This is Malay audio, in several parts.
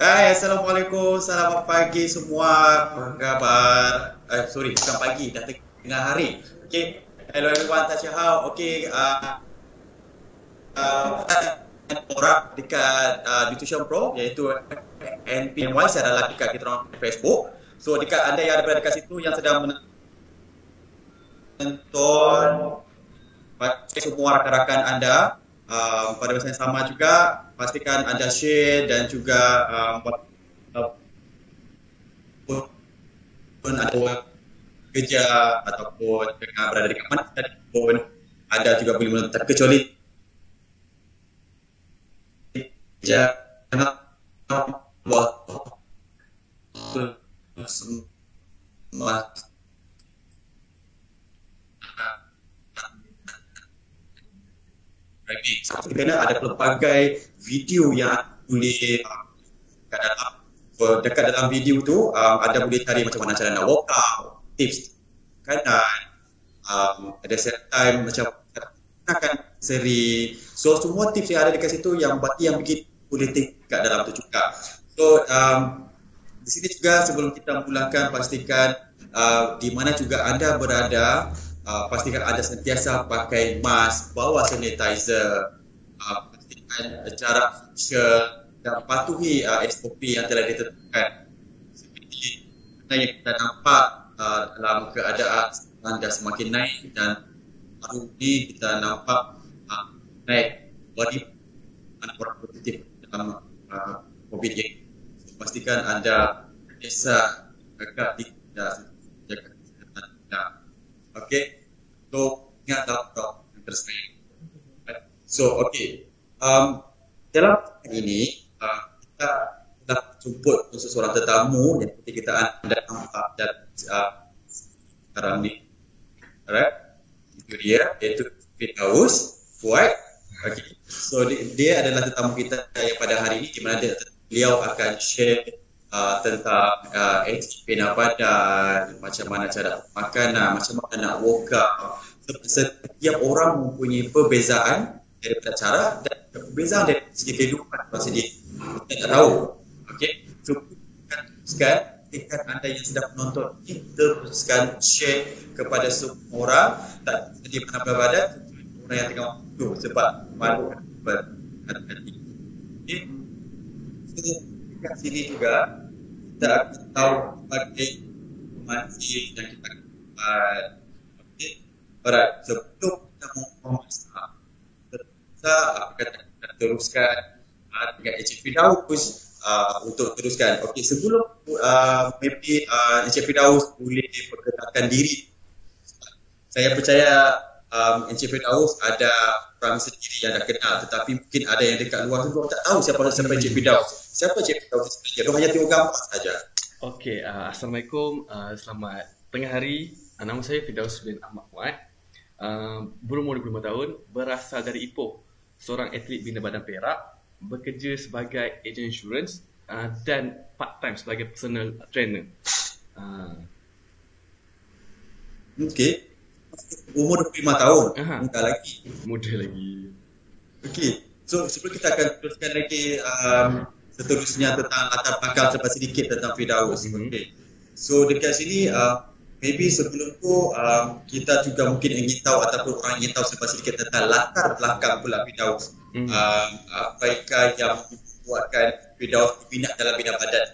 Hai, Assalamualaikum. Selamat pagi semua. Apa khabar? Eh, sorry, bukan pagi. Dah tengah hari. Okay. Hello everyone. Tak how. Okay. Uh, uh, orang dekat uh, Nutrition Pro iaitu NPNY saya adalah dekat kita orang Facebook. So dekat anda yang ada dekat situ yang sedang menonton semua rakan-rakan anda uh, pada masa yang sama juga pastikan anda share dan juga um, pun ada kerja ataupun tengah berada di mana pun anda juga boleh menonton kecuali jangan buat semua lagi. Kerana ada pelbagai video yang boleh dekat dalam dekat dalam video tu um, ada boleh cari macam mana cara nak workout, tips kanan, um, ada set time macam akan seri. So semua tips yang ada dekat situ yang buat yang bikin boleh take kat dalam tu juga. So um, di sini juga sebelum kita mulakan pastikan uh, di mana juga anda berada uh, pastikan anda sentiasa pakai mask, bawa sanitizer, uh, pastikan cara social dan patuhi uh, SOP yang telah ditetapkan. Seperti yang kita nampak uh, dalam keadaan anda semakin naik dan baru ini kita nampak uh, naik body orang positif dalam uh, COVID ini. So, pastikan anda jaga diri dan jaga kesihatan anda. Okay. So, ingat dalam dok yang tersebut. So, okay. Um, dalam hari ini, uh, kita dah jemput seseorang tetamu yang seperti kita ada nampak dan uh, sekarang ni. Alright. Itu dia, iaitu Firdaus Fuad. Okay. So, dia adalah tetamu kita yang pada hari ini di mana dia, beliau akan share uh, tentang uh, HPP badan, macam mana cara makanan, macam mana nak workout. Setiap orang mempunyai perbezaan daripada cara dan perbezaan dari segi kehidupan masa dia kita tak tahu. Okay. So, teruskan ikan anda yang sedang menonton ini teruskan share kepada semua orang tak jadi mana berbadan orang yang tengah menonton sebab malu berhati-hati. Okay. So, kat sini juga kita akan tahu sebagai masih yang kita buat. Okey. Alright, sebelum kita memasak, kita akan teruskan uh, dengan HFP Daus uh, untuk teruskan. Okey, sebelum uh, maybe uh, HFP Daus boleh perkenalkan diri. Saya percaya um, HFP Daus ada orang sendiri yang dah kenal tetapi mungkin ada yang dekat luar tu tak tahu siapa siapa Encik Firdaus. Siapa Encik Firdaus sebenarnya? Dia hanya tengok gambar saja. Okey, uh, assalamualaikum. Uh, selamat tengah hari. Uh, nama saya Firdaus bin Ahmad Muad. Uh, berumur 25 tahun, berasal dari Ipoh. Seorang atlet bina badan Perak, bekerja sebagai agent insurance uh, dan part time sebagai personal trainer. Uh. Okey umur 25 tahun Aha. muda lagi muda lagi okey so sebelum kita akan teruskan lagi um, seterusnya tentang latar belakang sebab sedikit tentang Firdaus mm-hmm. okey so dekat sini uh, maybe sebelum tu um, kita juga mungkin ingin tahu ataupun orang ingin tahu sebab sedikit tentang latar belakang pula Firdaus mm-hmm. um, apakah yang membuatkan Firdaus berminat dalam bidang badan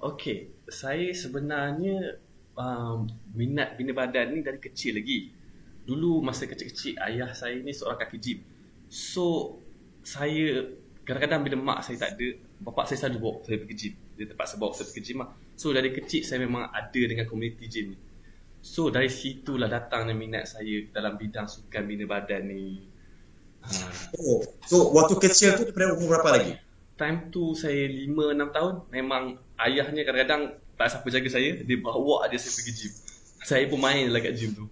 okey saya sebenarnya um, minat bina badan ni dari kecil lagi. Dulu masa kecil-kecil ayah saya ni seorang kaki gym. So saya kadang-kadang bila mak saya tak ada, bapak saya selalu bawa saya pergi gym. Dia terpaksa bawa saya pergi gym lah. So dari kecil saya memang ada dengan komuniti gym ni. So dari situlah datangnya minat saya dalam bidang sukan bina badan ni. Ha. Oh, so waktu kecil tu daripada umur berapa lagi? Time tu saya 5-6 tahun memang ayahnya kadang-kadang tak siapa jaga saya dia bawa dia saya pergi gym saya pun main lah kat gym tu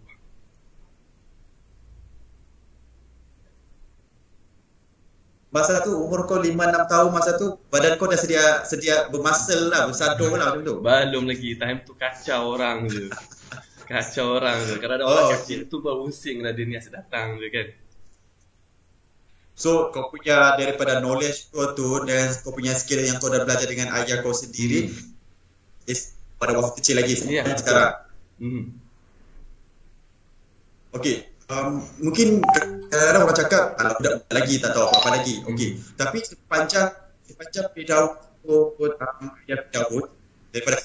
Masa tu umur kau 5 6 tahun masa tu badan kau dah sedia sedia bermuscle lah, bersador lah macam tu. Belum lagi time tu kacau orang je. Kacau orang je. Kalau ada oh. orang kecil tu baru pusing lah dia ni asyik datang je kan. So kau punya daripada knowledge kau tu dan kau punya skill yang kau dah belajar dengan ayah kau sendiri Hmm. is pada waktu kecil lagi yeah, sekarang. Mhm. Okey, um, mungkin kadang-kadang orang cakap anak budak lagi tak tahu apa-apa lagi. Okey, tapi sepanjang sepanjang Firdaus um, ayah Firdaus daripada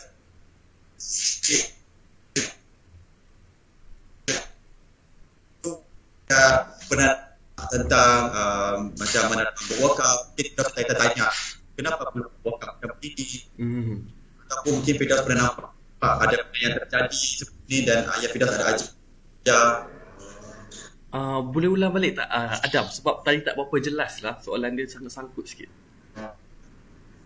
ya, pernah tentang um, macam mana berwakaf, mungkin kita kita tanya kenapa perlu berwakaf dan ini? Mhm. ataupun mungkin Firdaus pernah nampak ada yang terjadi seperti ini dan ayah Firdaus ada ajar. ya Uh, boleh ulang balik tak uh, Adam sebab tadi tak berapa jelas lah soalan dia sangat sangkut sikit.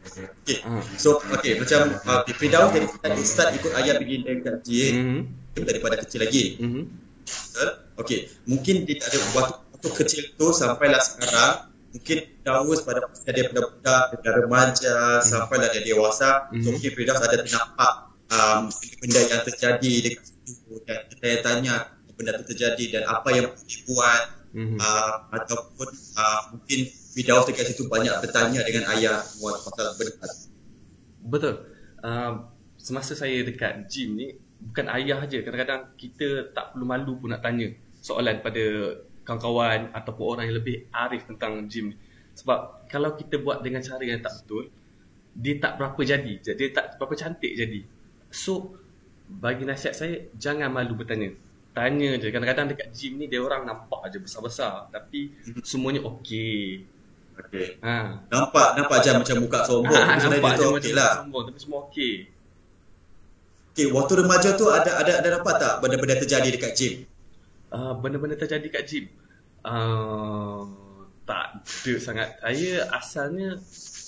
Okay. Ah. So, okay, macam uh, Firdaus dari start, start ikut ayah pergi dekat masjid Mhm. daripada kecil lagi. Mhm. Betul? Okay, mungkin dia tak ada waktu, waktu kecil tu sampailah sekarang mungkin Firdaus pada masa dia budak-budak, dia remaja, sampailah dia dewasa. So, Mhm. mungkin Firdaus ada ternampak um, benda yang terjadi dekat situ dan kita tanya benda tu terjadi dan apa yang perlu dibuat Mhm. uh, ataupun uh, mungkin Firdaus dekat situ banyak bertanya dengan ayah semua pasal benda Betul. Uh, semasa saya dekat gym ni bukan ayah je kadang-kadang kita tak perlu malu pun nak tanya soalan pada kawan-kawan ataupun orang yang lebih arif tentang gym ni. Sebab kalau kita buat dengan cara yang tak betul dia tak berapa jadi. Dia tak berapa cantik jadi. So bagi nasihat saya jangan malu bertanya. Tanya je. Kadang-kadang dekat gym ni dia orang nampak aja besar-besar tapi semuanya okey. Okay. Ha. Nampak nampak je macam muka sombong. Ha, nampak dia tu macam okey lah. sombong tapi semua okey. Okay, waktu remaja tu ada ada ada nampak tak benda-benda terjadi dekat gym? uh, benda-benda terjadi kat gym uh, tak ada sangat saya asalnya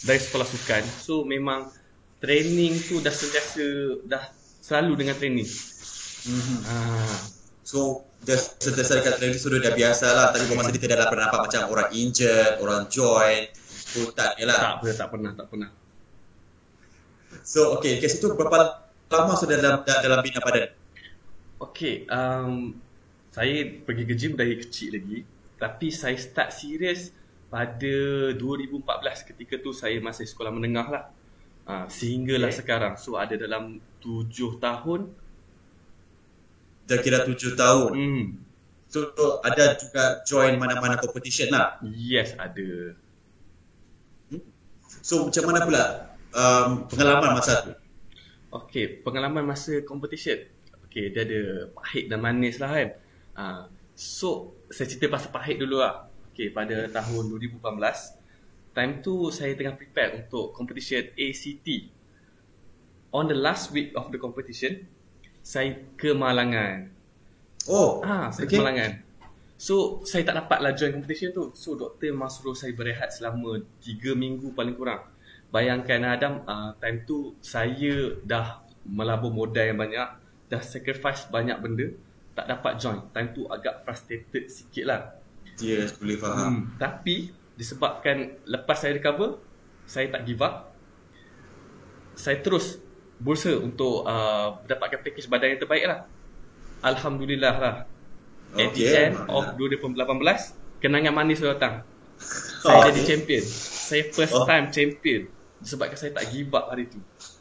dari sekolah sukan so memang training tu dah sentiasa dah selalu dengan training Mm-hmm. uh, So, dia sentiasa dekat training sudah dah biasa lah. Tapi bukan masa dia tidak pernah nampak macam orang injured, orang join. Tu tak ni lah. tak pernah tak pernah tak pernah So, okay. Kat situ berapa lama sudah dalam dalam bina badan? Okay, um, saya pergi ke gym dari kecil lagi Tapi saya start serius pada 2014 Ketika tu saya masih sekolah menengah lah uh, Sehinggalah Okay. sekarang So ada dalam 7 tahun kira tujuh tahun. hmm, So, ada juga join mana-mana competition lah. Yes ada. So, macam mana pula um, pengalaman masa tu? Okay, pengalaman masa competition. Okay, dia ada pahit dan manis lah kan. Uh, So, saya cerita pasal pahit dulu lah. Okay, pada tahun 2018 Time tu saya tengah prepare untuk competition ACT On the last week of the competition Saya ke Malangan Oh, Ah, saya okay. okay. Malangan. So, saya tak dapatlah join competition tu. So, doktor memang suruh saya berehat selama 3 minggu paling kurang. Bayangkan Adam, uh, time tu saya dah melabur modal yang banyak, dah sacrifice banyak benda, tak dapat join. Time tu agak frustrated sikit lah. Yes, boleh faham. Hmm. Tapi, disebabkan lepas saya recover, saya tak give up. Saya terus berusaha untuk uh, dapatkan package badan yang terbaik lah. Alhamdulillah lah. At the Okay. end of 2018, kenangan manis sudah datang. Saya Oh, jadi okay. champion. Saya first Oh. time champion. Disebabkan saya tak give up hari tu.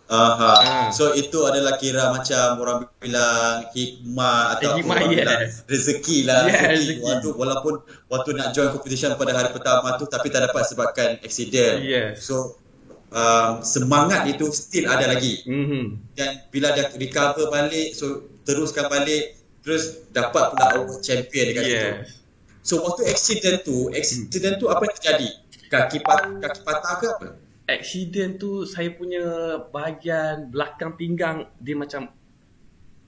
Aha. Ah. So itu adalah kira macam orang bilang hikmah atau Hikmah, orang bilang rezeki lah Yeah, rezeki. rezeki. Waktu, walaupun waktu nak join competition pada hari pertama tu tapi tak dapat sebabkan accident. Yes. So um, semangat itu still ada lagi Mhm. dan bila dia recover balik so teruskan balik terus dapat pula award champion dekat situ. Yes. So waktu accident tu, accident tu apa yang terjadi? Kaki pat, kaki patah ke apa? Accident tu saya punya bahagian belakang pinggang dia macam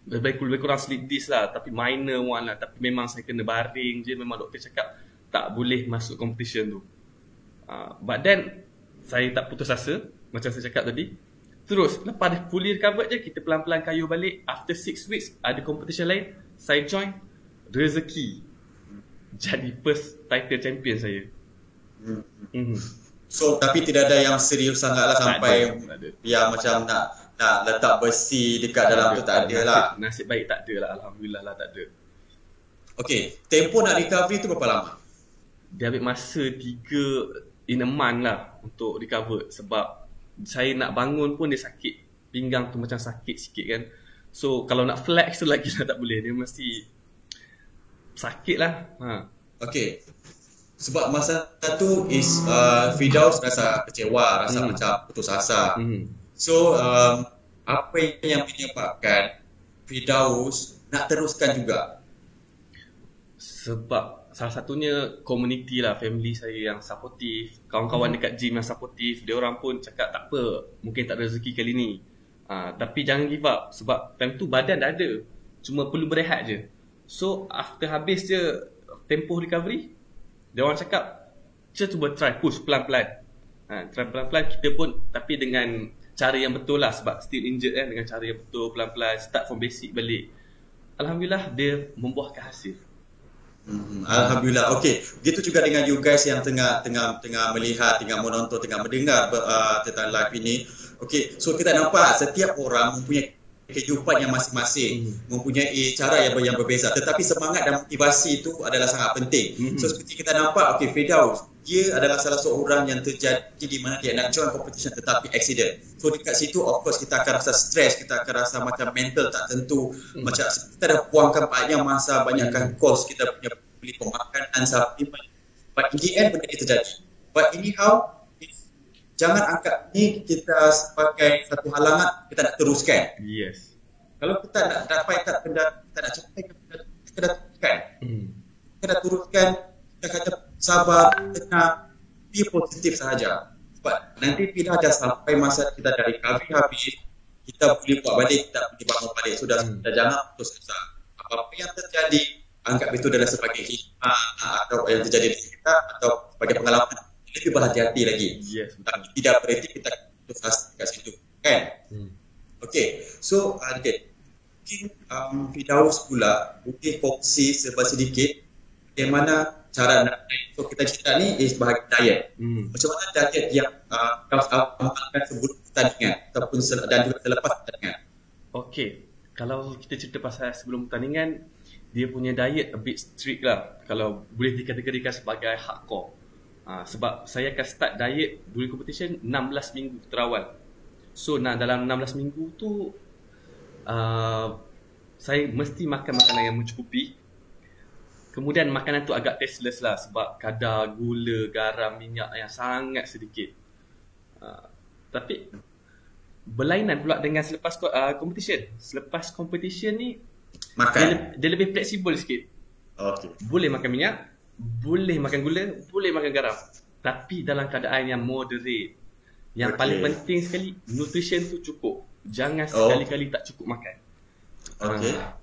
lebih, lebih kurang slip disc lah tapi minor one lah tapi memang saya kena baring je memang doktor cakap tak boleh masuk competition tu uh, but then saya tak putus asa macam saya cakap tadi terus lepas dah fully recovered je kita pelan-pelan kayu balik after 6 weeks ada competition lain saya join rezeki jadi first title champion saya Hmm. mm-hmm. So tapi tidak ada yang serius sangat lah sampai tak ada, tak ada. yang macam nak nak letak besi dekat dalam tu tak ada nasib, lah. Nasib baik tak ada lah. Alhamdulillah lah tak ada. Okay, tempoh nak recovery tu berapa lama? dia ambil masa in a month lah untuk recover sebab saya nak bangun pun dia sakit pinggang tu macam sakit sikit kan so kalau nak flex tu lagi lah tak boleh dia mesti sakit lah ha. Okay. Sebab masa tu is uh, Firdaus rasa kecewa, rasa Hmm. macam putus asa. hmm. So um, apa yang menyebabkan Firdaus nak teruskan juga? Sebab salah satunya community lah, family saya yang supportive, kawan-kawan dekat gym yang supportive, dia orang pun cakap tak apa, mungkin tak ada rezeki kali ni. Ha, tapi jangan give up sebab time tu badan dah ada, cuma perlu berehat je. So after habis je tempoh recovery, dia orang cakap, just cuba try push pelan-pelan. Ha, try pelan-pelan kita pun tapi dengan cara yang betul lah sebab still injured kan dengan cara yang betul pelan-pelan start from basic balik. Alhamdulillah dia membuahkan hasil. Hmm, Alhamdulillah. Okey, begitu juga dengan you guys yang tengah tengah tengah melihat, tengah menonton, tengah mendengar uh, tentang live ini. Okey, so kita nampak setiap orang mempunyai kehidupan yang masing-masing, Hmm. mempunyai cara yang, yang berbeza. Tetapi semangat dan motivasi itu adalah sangat penting. Hmm. So seperti kita nampak, okey, Firdaus, dia adalah salah seorang yang terjadi di mana dia nak join competition tetapi accident. So dekat situ of course kita akan rasa stres, kita akan rasa macam mental tak tentu, Hmm. macam kita dah buangkan banyak masa, banyakkan cost kita punya beli pemakanan, supplement. But in the end benda ni terjadi. But anyhow, jangan anggap ni kita sebagai satu halangan kita nak teruskan. Yes. Kalau kita nak dapatkan benda, kita nak capai benda, kita dah teruskan. Hmm. Kita dah teruskan, kita kata sabar, tenang, be positif sahaja. Sebab nanti bila dah sampai masa kita dah recovery habis, kita boleh buat balik, kita boleh bangun balik. Sudah, Hmm. sudah jangan putus asa. Apa-apa yang terjadi, anggap itu adalah sebagai hikmah atau yang terjadi di kita atau sebagai pengalaman. Lebih berhati-hati lagi. Yes. Tapi tidak berarti kita putus asa kat situ. Kan? Hmm. Okay, so uh, okay. mungkin um, Firdaus pula boleh kongsi sebab sedikit bagaimana cara nak diet. So kita cerita ni is bahagian diet. Hmm. Macam mana diet yang uh, kau amalkan sebelum pertandingan ataupun sel- dan juga selepas pertandingan. Okay. Kalau kita cerita pasal sebelum pertandingan, dia punya diet a bit strict lah. Kalau boleh dikategorikan sebagai hardcore. Ha, sebab saya akan start diet during competition 16 minggu terawal. So nah, dalam 16 minggu tu uh, saya mesti makan makanan yang mencukupi. Kemudian makanan tu agak tasteless lah sebab kadar gula, garam, minyak yang sangat sedikit. Uh, tapi berlainan pula dengan selepas uh, competition. Selepas competition ni dia, Makan. le- dia lebih fleksibel sikit. Okay. Boleh makan minyak, boleh makan gula, boleh makan garam. Tapi dalam keadaan yang moderate. Yang Okey. paling penting sekali, nutrition tu cukup. Jangan Oh. sekali-kali tak cukup makan. Okay. Ah,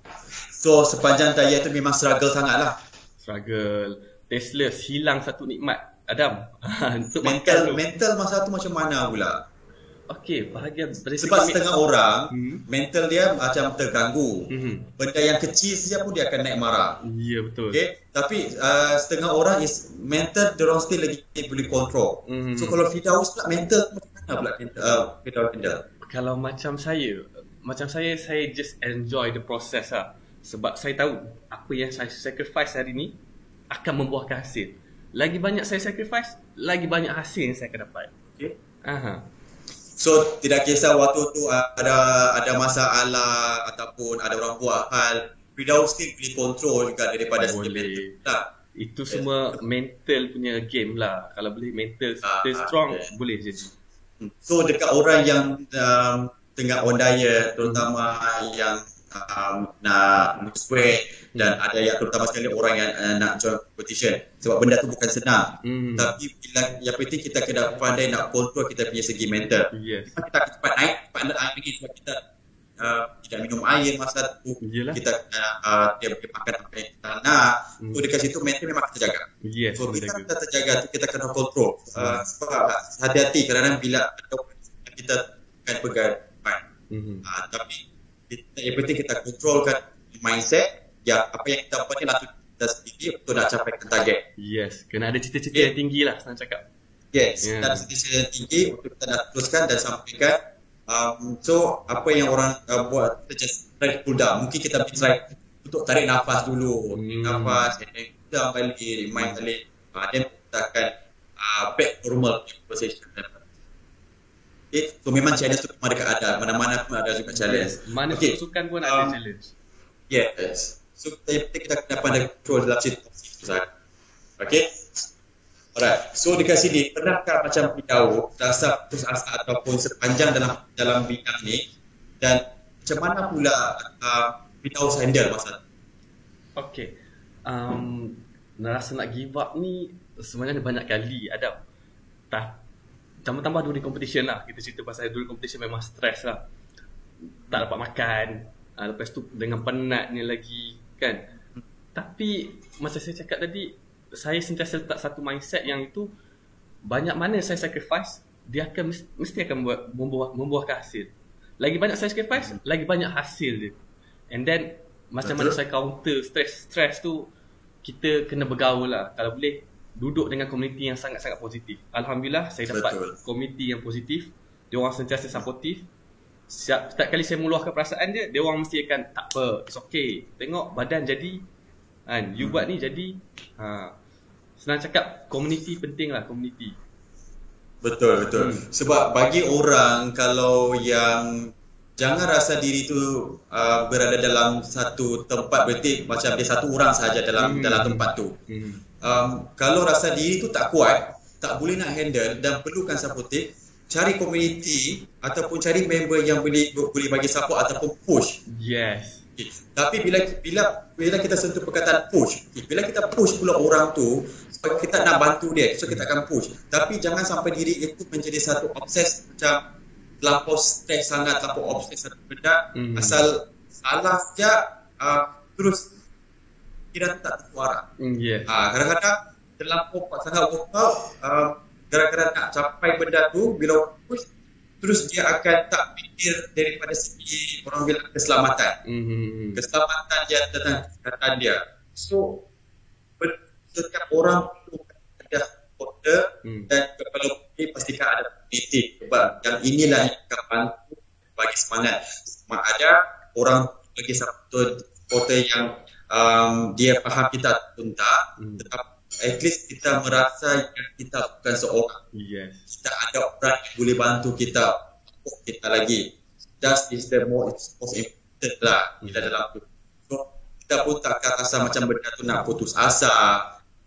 So sepanjang diet tu memang struggle sangat lah. struggle, tasteless, hilang satu nikmat. Adam, untuk Mental makan tu. mental masa tu macam mana pula? Okey, bahagian dari Sebab setengah orang Hmm. mental dia macam terganggu. Mhm. Benda yang kecil saja pun dia akan naik marah. Ya, betul. Okay, tapi uh, setengah orang is mental dorong still lagi boleh control. Mhm. So kalau Firdaus pula mental macam mana pula mental, uh? Kalau macam saya, macam saya, saya just enjoy the process lah. Sebab saya tahu apa yang saya sacrifice hari ni akan membuahkan hasil. Lagi banyak saya sacrifice, lagi banyak hasil yang saya akan dapat. Okay. Aha. So tidak kisah waktu tu uh, ada ada masalah ataupun ada orang buat hal, Firdaus still boleh control juga daripada segi Boleh. mental. Lah. Itu semua mental punya game lah. Kalau boleh mental Ah, stay strong, okay. boleh jadi. So dekat orang yang um, tengah on diet terutama yang um, nak weight dan ada yang terutama sekali orang yang uh, nak join competition sebab benda tu bukan senang. Hmm. Tapi bila yang penting kita kena pandai nak control kita punya segi mental. Yes. Kita akan cepat naik, cepat naik lagi sebab kita uh, tidak minum air masa tu. Yelah. Kita uh, dia boleh makan apa yang kita nak. Hmm. So dekat situ mental memang kita jaga. Yes, So kita kita terjaga tu kita kena kontrol. Uh, sebab hati-hati kadang-kadang bila kita akan pegang. Mhm. Uh, tapi kita, yang penting kita kontrolkan mindset. Ya apa yang kita buat ni lah kita sendiri untuk nak capai target. Yes. Kena ada cita-cita Yeah. yang tinggi lah, senang cakap. Yes, Yeah. dan sisi yang tinggi untuk kita nak teruskan dan sampaikan. Um, so apa yang orang uh, buat kita just try to cool down. Mungkin kita boleh try untuk tarik nafas dulu, Hmm. tarik nafas, and then down balik, remind balik. uh, then kita akan uh, back normal conversation. Okay, so memang challenge tu memang dekat ada. Mana-mana pun ada juga challenge. Mana Okay. sukan pun ada Um, challenge. Yes. So yang penting kita kena pandai control dalam situasi tu. Okay. Alright. So dekat sini, pernahkah macam beritahu rasa putus asa ataupun sepanjang dalam dalam bidang ni dan macam mana pula uh, beritahu handle masa tu? Okay. Um, rasa nak give up ni sebenarnya banyak kali ada. Tak tambah-tambah during competition lah. Kita cerita pasal during competition memang stress lah. Tak dapat makan. Uh, lepas tu dengan penatnya lagi kan. Tapi macam saya cakap tadi, saya sentiasa letak satu mindset yang itu banyak mana saya sacrifice, dia akan mes- mesti akan buat membuah, membuahkan hasil. Lagi banyak saya sacrifice, lagi banyak hasil dia. And then macam mana saya counter stress stress tu kita kena bergaul lah. Kalau boleh duduk dengan komuniti yang sangat-sangat positif. Alhamdulillah saya dapat Betul. komuniti yang positif. Dia orang sentiasa supportive. Setiap, setiap kali saya meluahkan perasaan dia, dia orang mesti akan tak apa, it's okay. Tengok badan jadi kan, you buat ni jadi ha. Senang cakap komuniti penting lah, komuniti. Betul betul. Hmm. Sebab bagi orang kalau yang jangan rasa diri tu uh, berada dalam satu tempat berarti macam dia satu orang sahaja dalam Hmm. dalam tempat tu. Hmm. Um, kalau rasa diri tu tak kuat, tak boleh nak handle dan perlukan supportive, cari community ataupun cari member yang boleh boleh bagi support ataupun push. Yes. Okay. Tapi bila bila bila kita sentuh perkataan push, okay. bila kita push pula orang tu, sebab kita nak bantu dia, so kita akan push. Tapi jangan sampai diri itu menjadi satu obses macam terlampau stres sangat, terlampau obses satu benda, Mhm. asal salah saja uh, terus kira tak tersuara. Hmm, yes. Ah, kadang-kadang terlampau kuat sangat workout, uh, gara-gara nak capai benda tu, bila push, terus dia akan tak fikir daripada segi orang bilang keselamatan Hmm. keselamatan dia tentang kesihatan dia. So, setiap orang perlu ada supporter Hmm. dan kalau boleh pastikan ada community. Sebab yang inilah yang akan bantu bagi semangat. Sama ada orang bagi supporter, supporter yang um, dia faham kita pun tak, Hmm. tetapi at least kita merasa yang kita bukan seorang. Yes. kita ada orang yang boleh bantu kita support kita lagi. That is the most, most important lah kita dalam tu so kita pun tak rasa macam benda tu nak putus asa.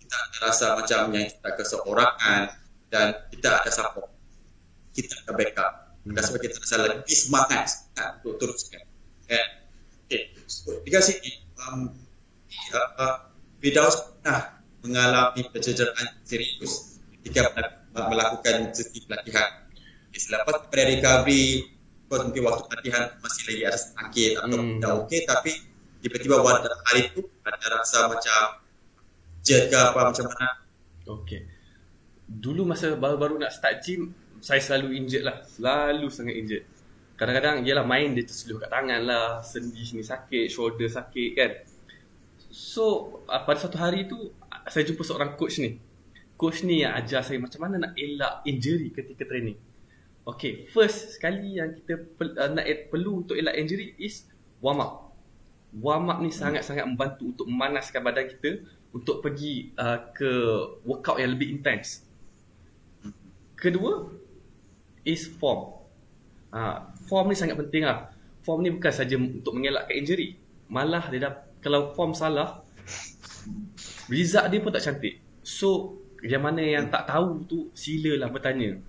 Kita akan rasa macam yang kita keseorangan dan kita ada support. Kita ada backup. Dan sebab kita rasa lebih semangat untuk teruskan. Kan okay. So di sini um, uh, Firdaus pernah mengalami pencederaan serius ketika mel- melakukan sesi pelatihan. Selepas daripada recovery, kau mungkin waktu pelatihan masih lagi ada sakit atau Hmm. dah okey tapi tiba-tiba pada hari itu ada rasa macam jet ke apa macam mana. Okay. Dulu masa baru-baru nak start gym, saya selalu injured lah. Selalu sangat injured. Kadang-kadang, yelah main dia terseluh kat tangan lah. Sendi sini sakit, shoulder sakit kan. So, uh, pada satu hari tu, uh, saya jumpa seorang coach ni. Coach ni yang ajar saya macam mana nak elak injury ketika training. Okay, first sekali yang kita pel- uh, nak perlu untuk elak injury is warm up. Warm up ni sangat-sangat membantu untuk memanaskan badan kita untuk pergi uh, ke workout yang lebih intens. Kedua is form. Ha, form ni sangat penting lah. Form ni bukan saja untuk mengelakkan injury. Malah dia dah, kalau form salah, result dia pun tak cantik. So, yang mana yang tak tahu tu, silalah bertanya.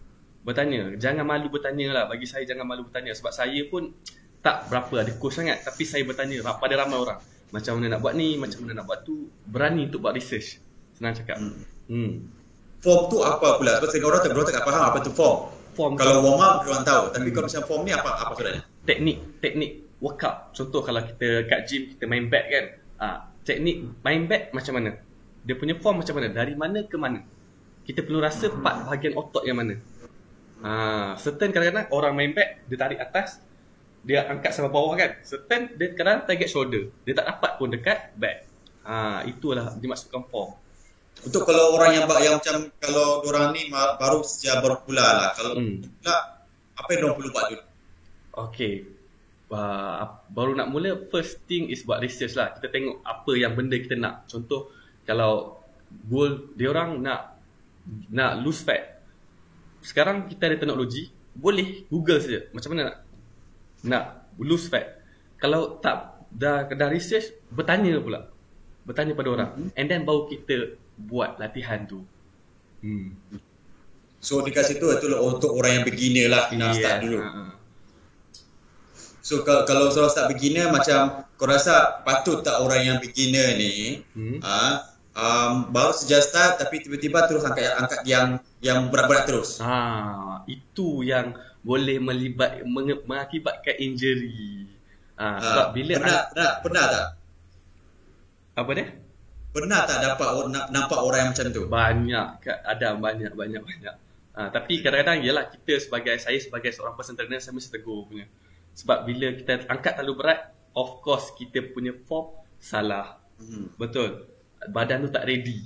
Bertanya. Jangan malu bertanya lah. Bagi saya jangan malu bertanya. Sebab saya pun tak berapa ada coach sangat. Tapi saya bertanya pada ramai orang. Macam mana nak buat ni, macam mana nak buat tu. Berani untuk buat research. Senang cakap. Hmm. Hmm. Form tu apa pula? Sebab setengah orang tak, orang tak faham apa tu form. Form Kalau warm up, orang tahu. Tapi kalau macam form ni apa apa sebenarnya? teknik teknik workout. Contoh kalau kita kat gym kita main back kan. Ah, teknik main back macam mana? Dia punya form macam mana? Dari mana ke mana? Kita perlu rasa part bahagian otot yang mana. Ah, certain kadang-kadang orang main back dia tarik atas, dia angkat sampai bawah kan. Certain dia kadang target shoulder. Dia tak dapat pun dekat back. Ah, itulah dimaksudkan form. Untuk kalau orang yang yang macam kalau orang ni baru sejak berpula lah. Kalau Hmm. pula apa yang orang perlu buat dulu? Okay. Uh, baru nak mula, first thing is buat research lah. Kita tengok apa yang benda kita nak. Contoh, kalau goal dia orang nak nak lose fat. Sekarang kita ada teknologi, boleh Google saja macam mana nak nak lose fat. Kalau tak dah dah research, bertanya pula. Bertanya pada orang. Mm-hmm. And then baru kita buat latihan tu. Hmm. So dekat situ itu untuk orang yang beginner lah nak yeah. start dulu. Uh-huh. So kalau kalau seorang start beginner macam kau rasa patut tak orang yang beginner ni hmm. uh, um, baru sejak start tapi tiba-tiba terus angkat angkat yang yang berat-berat terus. Ha, itu yang boleh melibat meng, mengakibatkan injury. Ha, sebab uh, bila pernah, an- pernah pernah tak? Apa dia? Pernah tak dapat nampak orang yang macam tu? Banyak, ada banyak banyak banyak. Ha, tapi kadang-kadang ialah kita sebagai saya sebagai seorang personal trainer saya mesti tegur punya. Sebab bila kita angkat terlalu berat, of course kita punya form salah. Hmm. Betul. Badan tu tak ready.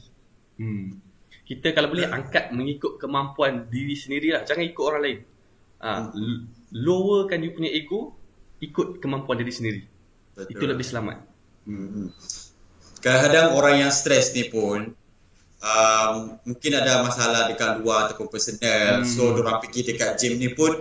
Hmm. Kita kalau boleh angkat mengikut kemampuan diri sendiri lah. Jangan ikut orang lain. Ha, hmm. Lowerkan you punya ego, ikut kemampuan diri sendiri. Betul. Itu lebih selamat. Hmm. Kadang-kadang orang yang stres ni pun, um, mungkin ada masalah dekat luar ataupun personal. Hmm. So, orang pergi dekat gym ni pun,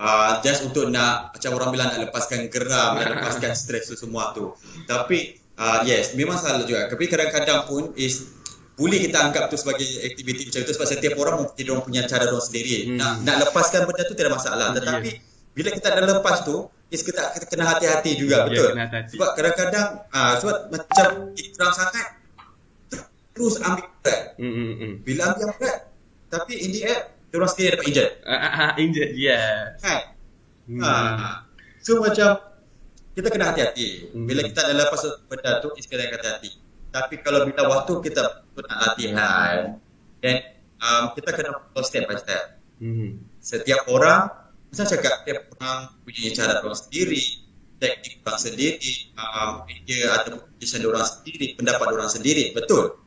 uh, just untuk nak macam orang bilang nak lepaskan geram nak lepaskan stres tu semua tu tapi uh, yes memang salah juga tapi kadang-kadang pun is boleh kita anggap tu sebagai aktiviti macam itu sebab setiap orang mungkin dia punya cara dia sendiri hmm. nak, nak lepaskan benda tu tidak masalah tetapi yeah. bila kita dah lepas tu is kita, kita kena hati-hati juga yeah, betul hati-hati. sebab kadang-kadang uh, sebab macam kita sangat terus ambil berat hmm, hmm, hmm. bila ambil berat tapi in the end orang sendiri dapat injured. Uh, uh, injured, yeah. Kan? Hmm. Uh, so macam kita kena hati-hati. Hmm. Bila kita dah lepas benda tu, kita kena hati-hati. Tapi kalau bila waktu kita nak latihan, then um, kita kena follow step by step. Hmm. Setiap orang, saya cakap, setiap orang punya cara orang sendiri, teknik orang sendiri, um, idea atau position orang sendiri, pendapat orang sendiri, betul.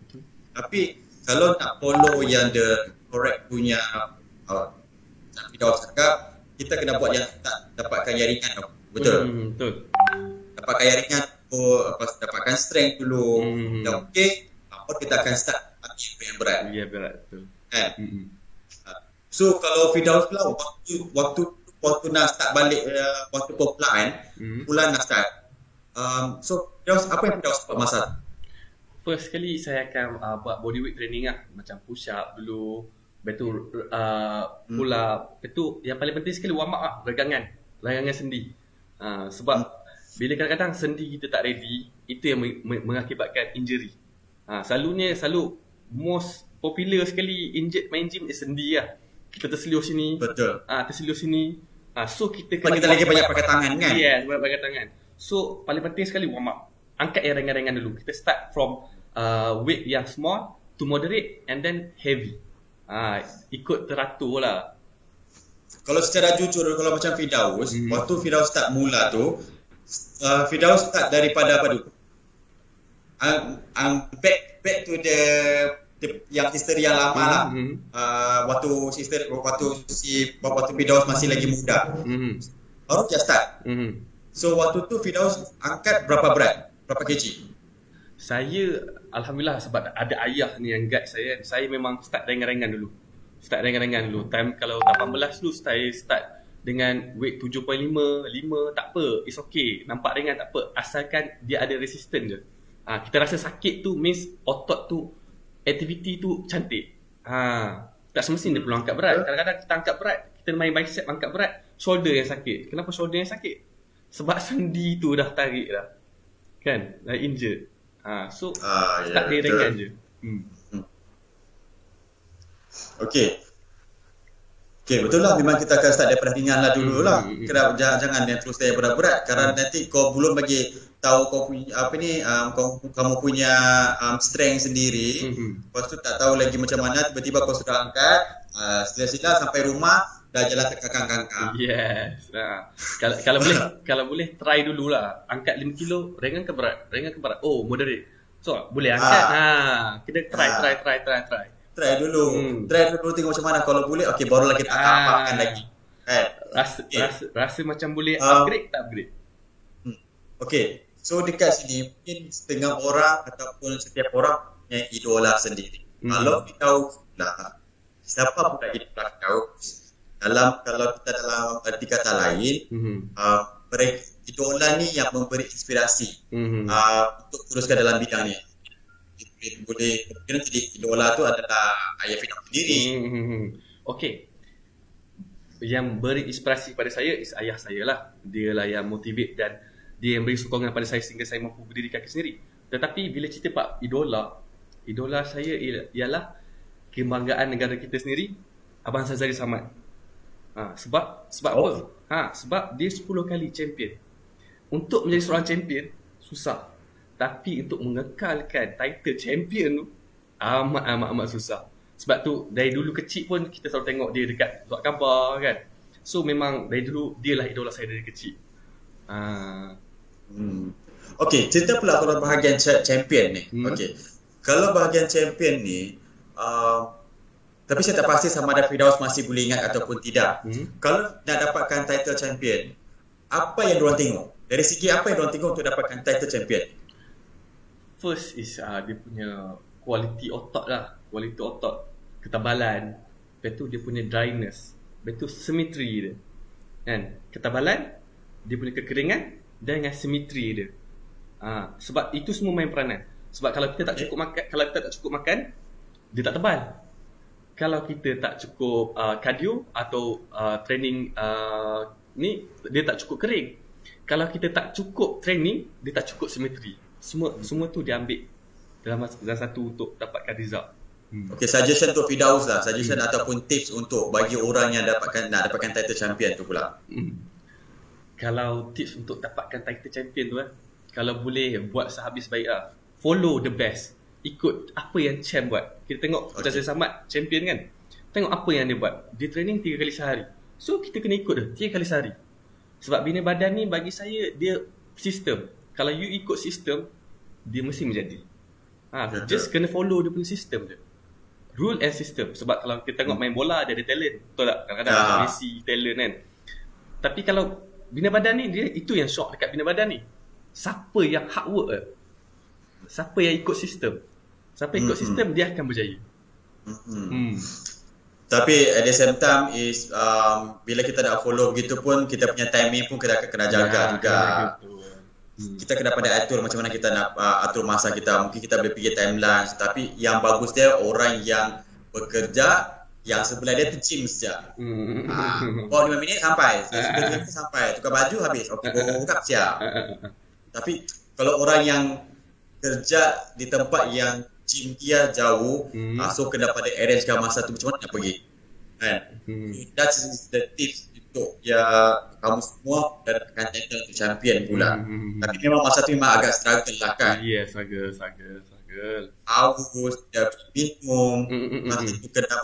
Tapi kalau nak follow yang the correct punya uh, tapi dah cakap kita kena buat yang tak dapatkan yang ringan tau. Betul. Hmm, betul. Dapatkan yang ringan oh, apa dapatkan strength dulu. Hmm. Dah okey, apa kita akan start lagi yang berat. Ya yeah, berat betul. Eh. Hmm. Uh, so kalau Fidaus pula waktu waktu waktu nak start balik uh, waktu perplaan, hmm. bulan nak start. Um, so Fidaus apa yang Fidaus buat masa? First kali saya akan uh, buat bodyweight training lah macam push up dulu Betul. Uh, pula hmm. itu yang paling penting sekali warm up lah regangan regangan sendi. Uh, sebab hmm. bila kadang-kadang sendi kita tak ready itu yang mengakibatkan injury. Uh, selalunya selalu most popular sekali injured main gym is sendi lah. Kita terselio sini. Betul. Uh, terselio sini. Uh, so kita kena kita lagi banyak pakai tangan. kan? Yes banyak pakai tangan. So paling penting sekali warm up. Angkat yang ringan-ringan dulu. Kita start from uh, weight yang small to moderate and then heavy Ha, ikut teratur lah. Kalau secara jujur, kalau macam Fidaus, hmm. waktu Fidaus start mula tu, uh, Fidaus start daripada apa tu? Um, um, back, back to the, the yang history yang lama lah. Hmm. Uh, waktu sister, waktu si waktu Fidaus masih lagi muda. Hmm. Baru dia start. Hmm. So waktu tu Fidaus angkat berapa berat? Berapa kg? saya alhamdulillah sebab ada ayah ni yang guide saya. Saya memang start ringan-ringan dulu. Start ringan-ringan dulu. Time kalau 18 dulu saya start dengan weight 7.5 5 tak apa. It's okay. Nampak ringan tak apa. Asalkan dia ada resistance je. Ha, kita rasa sakit tu means otot tu activity tu cantik. Ha, tak semestinya dia perlu angkat berat. Kadang-kadang kita angkat berat kita main bicep angkat berat shoulder yang sakit. Kenapa shoulder yang sakit? Sebab sendi tu dah tarik dah. Kan? Dah injured Ha, so ah, start yeah, dia ringan je. Hmm. hmm. Okay. Okay, betul lah. Memang kita akan start daripada ringan lah dulu lah. Hmm. hmm, hmm. Kena, jangan, jangan yang terus dari berat-berat. Kerana nanti kau belum bagi tahu kau punya, apa ni, um, kau, kamu punya um, strength sendiri. Hmm. Lepas tu tak tahu lagi macam mana, tiba-tiba kau sudah angkat. Uh, sila-sila sampai rumah, dah jalan terkangkang-kangkang. Yes. Nah. kalau kalau boleh kalau boleh try dululah. Angkat 5 kilo, ringan ke berat? Ringan ke berat? Oh, moderate. So, boleh angkat. Ha. ha. Kita try, ha. try, try, try, try. Try dulu. Hmm. Try dulu tengok macam mana. Kalau boleh, okey barulah kita akan ha. apakan lagi. Eh. Rasa, okay. rasa, rasa macam boleh um, upgrade, tak upgrade? Hmm. Okay. So dekat sini mungkin setengah orang ataupun setiap orang punya idola sendiri. Mhm. Kalau Firdaus lah, siapa pula idola Firdaus? Dalam kalau kita dalam arti kata lain, Mhm. uh, mereka idola ni yang memberi inspirasi Mhm. uh, untuk teruskan dalam bidang ni. Boleh, boleh kemungkinan jadi idola tu adalah ayah Firdaus sendiri. Hmm. Okey. Yang beri inspirasi pada saya is ayah saya lah. Dia lah yang motivate dan dia yang beri sokongan pada saya sehingga saya mampu berdiri kaki sendiri. Tetapi bila cerita pak idola, idola saya ia- ialah kebanggaan negara kita sendiri, Abang Sazali Samad. Ha, sebab sebab Oh. apa? Ha, sebab dia 10 kali champion. Untuk menjadi seorang champion susah. Tapi untuk mengekalkan title champion tu amat amat amat susah. Sebab tu dari dulu kecil pun kita selalu tengok dia dekat surat khabar kan. So memang dari dulu dia lah idola saya dari kecil. Ah, Hmm. Okey, cerita pula kalau bahagian cha- champion ni. Hmm. Okey. Kalau bahagian champion ni, uh, tapi saya tak pasti sama ada Firdaus masih boleh ingat ataupun tidak. hmm. Kalau nak dapatkan title champion, apa yang diorang tengok? Dari segi apa yang diorang tengok untuk dapatkan title champion? First is uh, dia punya quality otot lah. Quality otot, ketebalan. Lepas tu dia punya dryness. Lepas tu symmetry dia. Kan? Ketebalan, dia punya kekeringan dan dengan simetri dia. Ha, sebab itu semua main peranan. Sebab kalau kita tak cukup makan, kalau kita tak cukup makan, dia tak tebal. Kalau kita tak cukup uh, cardio atau uh, training uh, ni dia tak cukup kering. Kalau kita tak cukup training, dia tak cukup simetri. Semua semua tu dia ambil dalam satu untuk dapatkan result. Hmm. Okey, suggestion untuk Firdaus lah. Suggestion ataupun tips untuk bagi orang yang dapatkan nak dapatkan title champion tu pula. Hmm. Kalau tips untuk dapatkan title champion tu eh, kalau boleh buat sehabis baik lah. Follow the best. Ikut apa yang champ buat. Kita tengok Okay. Jazil Samad champion kan. Tengok apa yang dia buat. Dia training 3 kali sehari. So kita kena ikut dia 3 kali sehari. Sebab bina badan ni bagi saya dia sistem. Kalau you ikut sistem, dia mesti menjadi. Ha, Betul. just kena follow dia punya sistem je. Rule and system. Sebab kalau kita tengok main bola dia ada talent. Betul tak? Kadang-kadang Ya. ada Messi talent kan. Tapi kalau bina badan ni dia itu yang shock dekat bina badan ni. Siapa yang hard work eh? Siapa yang ikut sistem? Siapa ikut Mhm. sistem dia akan berjaya. Hmm. Hmm. Tapi at the same time is um, bila kita nak follow begitu pun kita punya timing pun kita kena jaga Ya, juga. Hmm. Kita kena pandai atur macam mana kita nak uh, atur masa kita. Mungkin kita boleh fikir timeline tapi yang bagus dia orang yang bekerja yang sebelah dia gym saja. Hmm. Ah, bawa 5 minit sampai. 5 minit sampai. Tukar baju habis. Okey, bawa buka siap. Tapi kalau orang yang kerja di tempat yang gym dia jauh, Hmm. ah, so kena pada arrangekan masa tu macam mana nak pergi. Kan? Hmm. That's the tips untuk ya kamu semua dapatkan title untuk champion pula. Hmm. Tapi memang masa tu memang agak struggle lah kan. Yeah, struggle, struggle, struggle. Haus, dia minum, Hmm, hmm, masa hmm. tu kena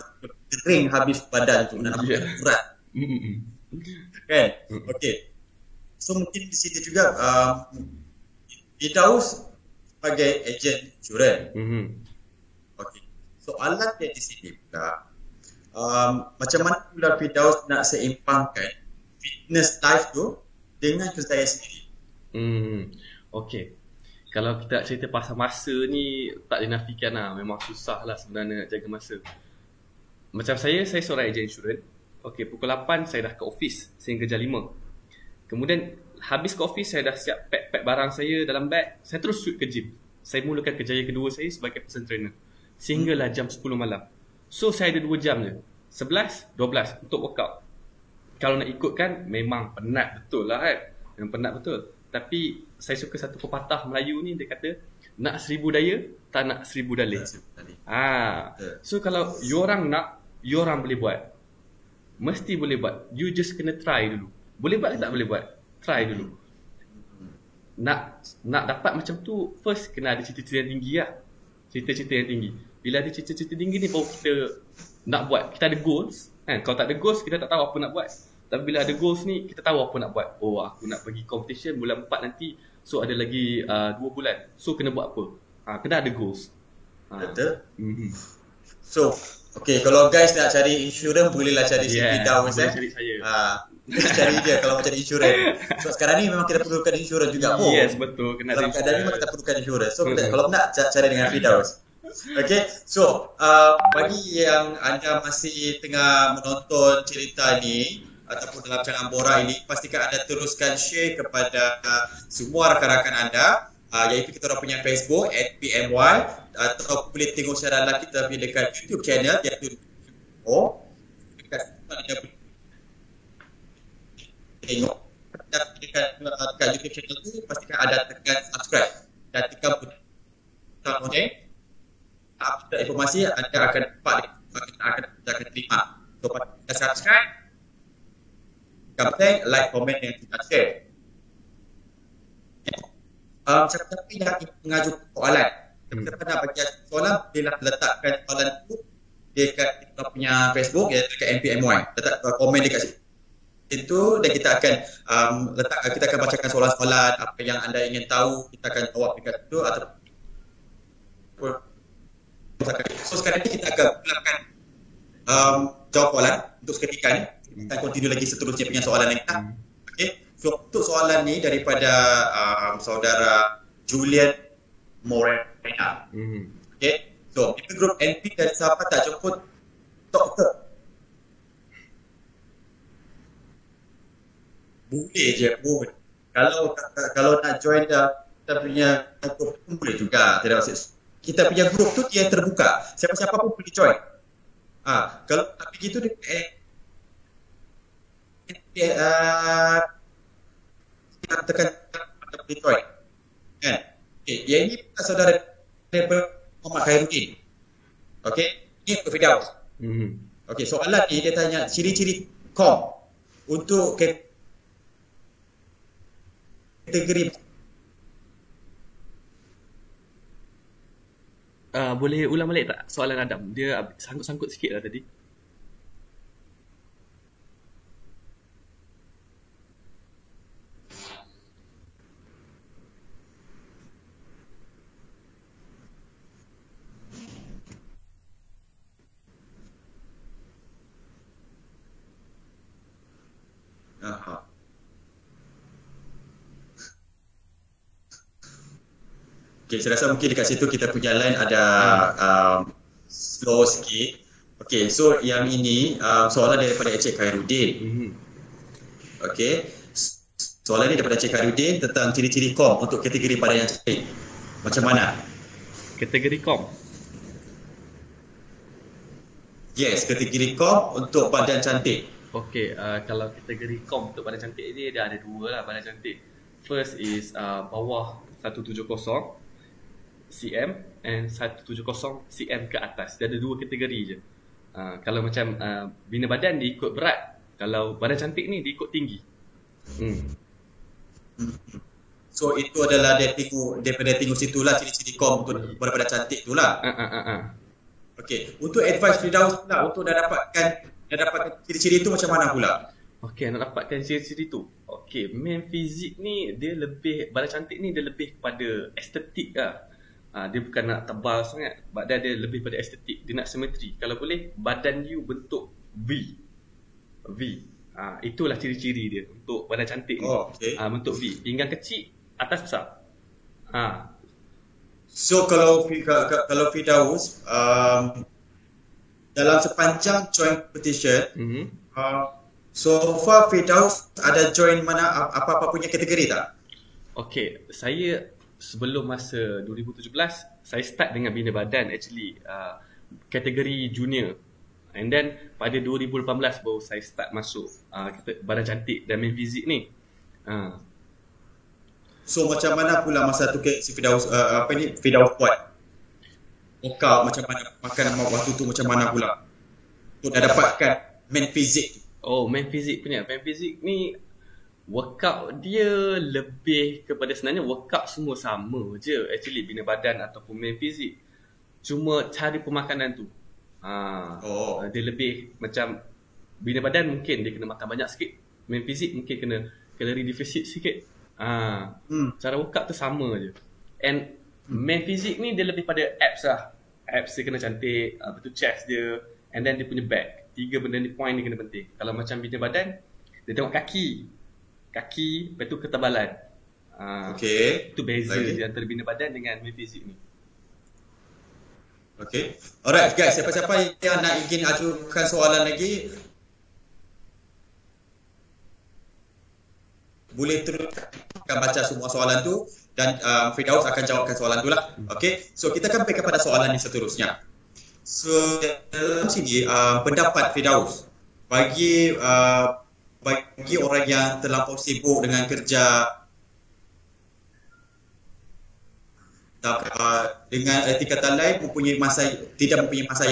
kering habis badan tu dan Yeah. berat. Hmm, hmm. Kan? Okey. So mungkin di situ juga um, Firdaus sebagai ejen insurans. Hmm. Okey. Soalan dia di sini pula um, macam mana pula Firdaus nak seimbangkan fitness life tu dengan kerjaya sendiri. Hmm. Okay. Kalau kita cerita pasal masa ni tak dinafikan lah. Memang susah lah sebenarnya nak jaga masa. Macam saya, saya seorang ejen insurans. Okay, pukul 8 saya dah ke office sehingga jam 5. Kemudian habis office saya dah siap pack-pack barang saya dalam bag. Saya terus shoot ke gym. Saya mulakan kerjaya kedua saya sebagai personal trainer. Sehinggalah jam 10 malam. So saya ada 2 jam je. 11, 12 untuk workout. Kalau nak ikutkan memang penat betul lah kan. Memang penat betul. Tapi saya suka satu pepatah Melayu ni dia kata nak seribu daya tak nak seribu dalih. Ah. Betul. So kalau you orang nak, you orang boleh buat. Mesti boleh buat. You just kena try dulu. Boleh buat ke tak boleh buat? Try dulu. Nak nak dapat macam tu first kena ada cita-cita yang tinggi lah. Cita-cita yang tinggi. Bila ada cita-cita tinggi ni baru kita nak buat. Kita ada goals. Kan? Kalau tak ada goals kita tak tahu apa nak buat. Tapi bila ada goals ni kita tahu apa nak buat. Oh aku nak pergi competition bulan 4 nanti. So ada lagi uh, 2 bulan. So kena buat apa? Ha, kena ada goals. Ha. Betul? Mm-hmm. So, okay, kalau guys nak cari insurans bolehlah cari Yeah, Firdaus boleh eh. cari saya. Ah, cari dia kalau mau cari insurans. So sekarang ni memang kita perlukan insurans juga pun. Yes, betul. Kena Dalam ada keadaan ni memang kita perlukan insurans. So kita, kalau nak ca- cari dengan Firdaus. Okay, so uh, bagi yang anda masih tengah menonton cerita ni ataupun dalam channel Bora ini, pastikan anda teruskan share kepada uh, semua rakan-rakan anda uh, iaitu kita orang punya Facebook at PMY atau boleh tengok secara live kita punya dekat YouTube channel iaitu Oh, dekat anda boleh tengok. Dekat, dekat, dekat YouTube channel tu pastikan ada tekan subscribe. Dan tekan butang lonceng update informasi anda akan dapat akan, akan, akan terima. So pada subscribe tekan like, komen dan kita share. Um, siapa-siapa yang mengajuk soalan? Kita hmm. pernah bagi soalan bila letakkan soalan itu dekat kita punya Facebook ya dekat MPMY letak uh, komen dekat situ itu dan kita akan um, letak kita akan bacakan soalan-soalan apa yang anda ingin tahu kita akan jawab dekat situ atau so sekarang ni kita akan mulakan um, jawab soalan untuk seketika ni kita akan continue lagi seterusnya punya soalan yang tak okay. so untuk soalan ni daripada um, saudara Julian Morena mm. okay. so kita grup NP dan siapa tak jemput doktor boleh je pun kalau kalau nak join dah kita punya grup pun boleh juga. Tidak maksud kita punya grup tu dia terbuka. Siapa-siapa pun boleh join. Ah kalau tak begitu dia eh, uh, kita tekan kita boleh join. Kan? Okay. yang ini saudara daripada Muhammad Khairuddin. Okey? Ini Firdaus. Mm-hmm. okey soalan ni dia tanya ciri-ciri kom untuk kategori uh, boleh ulang balik tak soalan Adam? Dia sangkut-sangkut sikit lah tadi Okay, saya rasa mungkin dekat situ kita punya line ada um, slow sikit. Okay, so yang ini um, soalan daripada Encik Khairuddin. Mm-hmm. Okay, soalan ini daripada Encik Khairuddin tentang ciri-ciri kom untuk kategori badan yang cantik. Macam mana? Kategori kom? Yes, kategori kom untuk badan cantik. Okay, uh, kalau kategori kom untuk badan cantik ni dia ada dua lah badan cantik. First is uh, bawah 170 cm and 170 cm ke atas. Dia ada dua kategori je. Uh, kalau macam uh, bina badan dia ikut berat. Kalau badan cantik ni dia ikut tinggi. Hmm. So itu adalah dia tengok daripada tengok situ lah ciri-ciri kom untuk badan cantik tu lah. Uh, uh, uh, uh. Okay, untuk advice Firdaus pula untuk dah dapatkan dah dapatkan ciri-ciri tu macam mana pula? Okay, nak dapatkan ciri-ciri tu. Okay, main fizik ni dia lebih, badan cantik ni dia lebih kepada estetik lah uh, dia bukan nak tebal sangat badan dia lebih pada estetik. Dia nak simetri. Kalau boleh badan you bentuk V. V. Uh, itulah ciri-ciri dia untuk badan cantik ni. Oh, okay. uh, bentuk V. Pinggang kecil atas besar. Uh. so kalau kalau Fidaus um, dalam sepanjang joint competition mm-hmm. uh, so far Fidaus ada join mana apa-apa punya kategori tak? Okay, saya sebelum masa 2017 saya start dengan bina badan actually uh, kategori junior. And then pada 2018 baru saya start masuk uh, badan cantik dan main fizik ni. Uh. so macam mana pula masa tu ke si Fidaus uh, apa ni? Fidaus buat workout macam mana? Makan waktu tu macam mana pula? Untuk dah dapatkan main fizik oh main fizik punya. Main fizik ni workout dia lebih kepada sebenarnya workout semua sama je actually bina badan ataupun main fizik. Cuma cari pemakanan tu. Ha, oh. dia lebih macam bina badan mungkin dia kena makan banyak sikit main fizik mungkin kena kalori deficit sikit. Ha, hmm. cara workout tu sama je. And main fizik ni dia lebih pada abs lah. Abs dia kena cantik uh, betul chest dia and then dia punya back. Tiga benda ni point ni kena penting. Kalau macam bina badan dia tengok kaki kaki, lepas tu ketebalan. Uh, okay. Itu beza Lagi. di antara bina badan dengan main fizik ni. Okay. Alright guys, siapa-siapa yang nak ingin ajukan soalan lagi boleh terus akan baca semua soalan tu dan uh, Firdaus akan jawabkan soalan tu lah. Okay. So kita akan pergi kepada soalan yang seterusnya. So dalam sini uh, pendapat Firdaus bagi uh, bagi orang yang terlampau sibuk dengan kerja uh, dengan erti kata lain mempunyai masa tidak mempunyai masa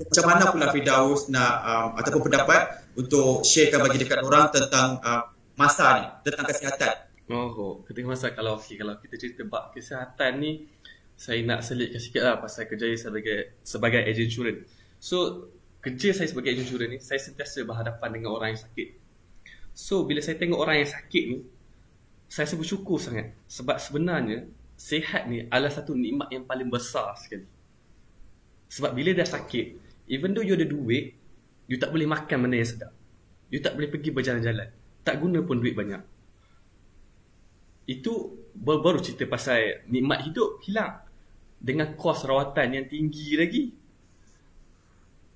macam mana pula Firdaus nak um, ataupun pendapat untuk sharekan bagi dekat orang tentang uh, masa ni tentang kesihatan Oh, ketika masa kalau okay, kalau kita cerita bab kesihatan ni saya nak selitkan sikit lah pasal kerja saya sebagai sebagai agent insurans. So, kerja saya sebagai insurans ni, saya sentiasa berhadapan dengan orang yang sakit. So, bila saya tengok orang yang sakit ni, saya rasa bersyukur sangat sebab sebenarnya sihat ni adalah satu nikmat yang paling besar sekali. Sebab bila dah sakit, even though you ada duit, you tak boleh makan benda yang sedap. You tak boleh pergi berjalan-jalan. Tak guna pun duit banyak. Itu baru cerita pasal nikmat hidup hilang. Dengan kos rawatan yang tinggi lagi.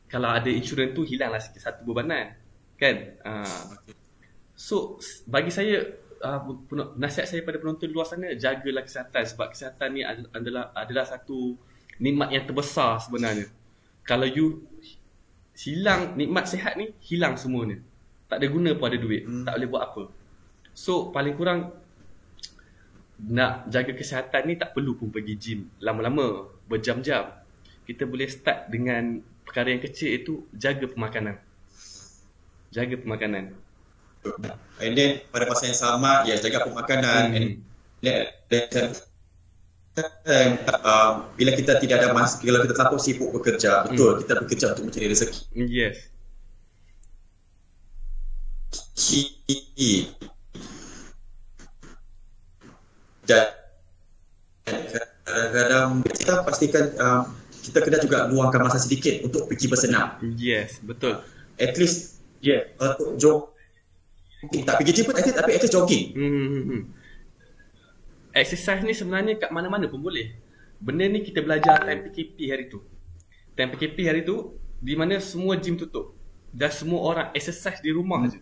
Kalau ada insurans tu hilanglah sikit satu bebanan. Kan? Uh, so, bagi saya, uh, nasihat saya pada penonton luar sana jagalah kesihatan sebab kesihatan ni adalah adalah satu nikmat yang terbesar sebenarnya. Kalau you hilang nikmat sihat ni hilang semuanya. Tak ada guna pun ada duit, hmm. tak boleh buat apa. So paling kurang nak jaga kesihatan ni tak perlu pun pergi gym lama-lama berjam-jam. Kita boleh start dengan perkara yang kecil itu jaga pemakanan. Jaga pemakanan. And then pada masa yang sama ya jaga pemakanan hmm. and then uh, bila kita tidak ada masa bila kita terlalu sibuk bekerja betul hmm. kita bekerja untuk mencari rezeki yes dan kadang-kadang kita pastikan uh, kita kena juga luangkan masa sedikit untuk pergi bersenam yes betul at least yeah untuk jog tak pergi gym pun tapi at least jogging. Hmm, hmm, hmm, hmm. Exercise ni sebenarnya kat mana-mana pun boleh. Benda ni kita belajar time PKP hari tu. Time PKP hari tu di mana semua gym tutup. Dan semua orang exercise di rumah hmm. je.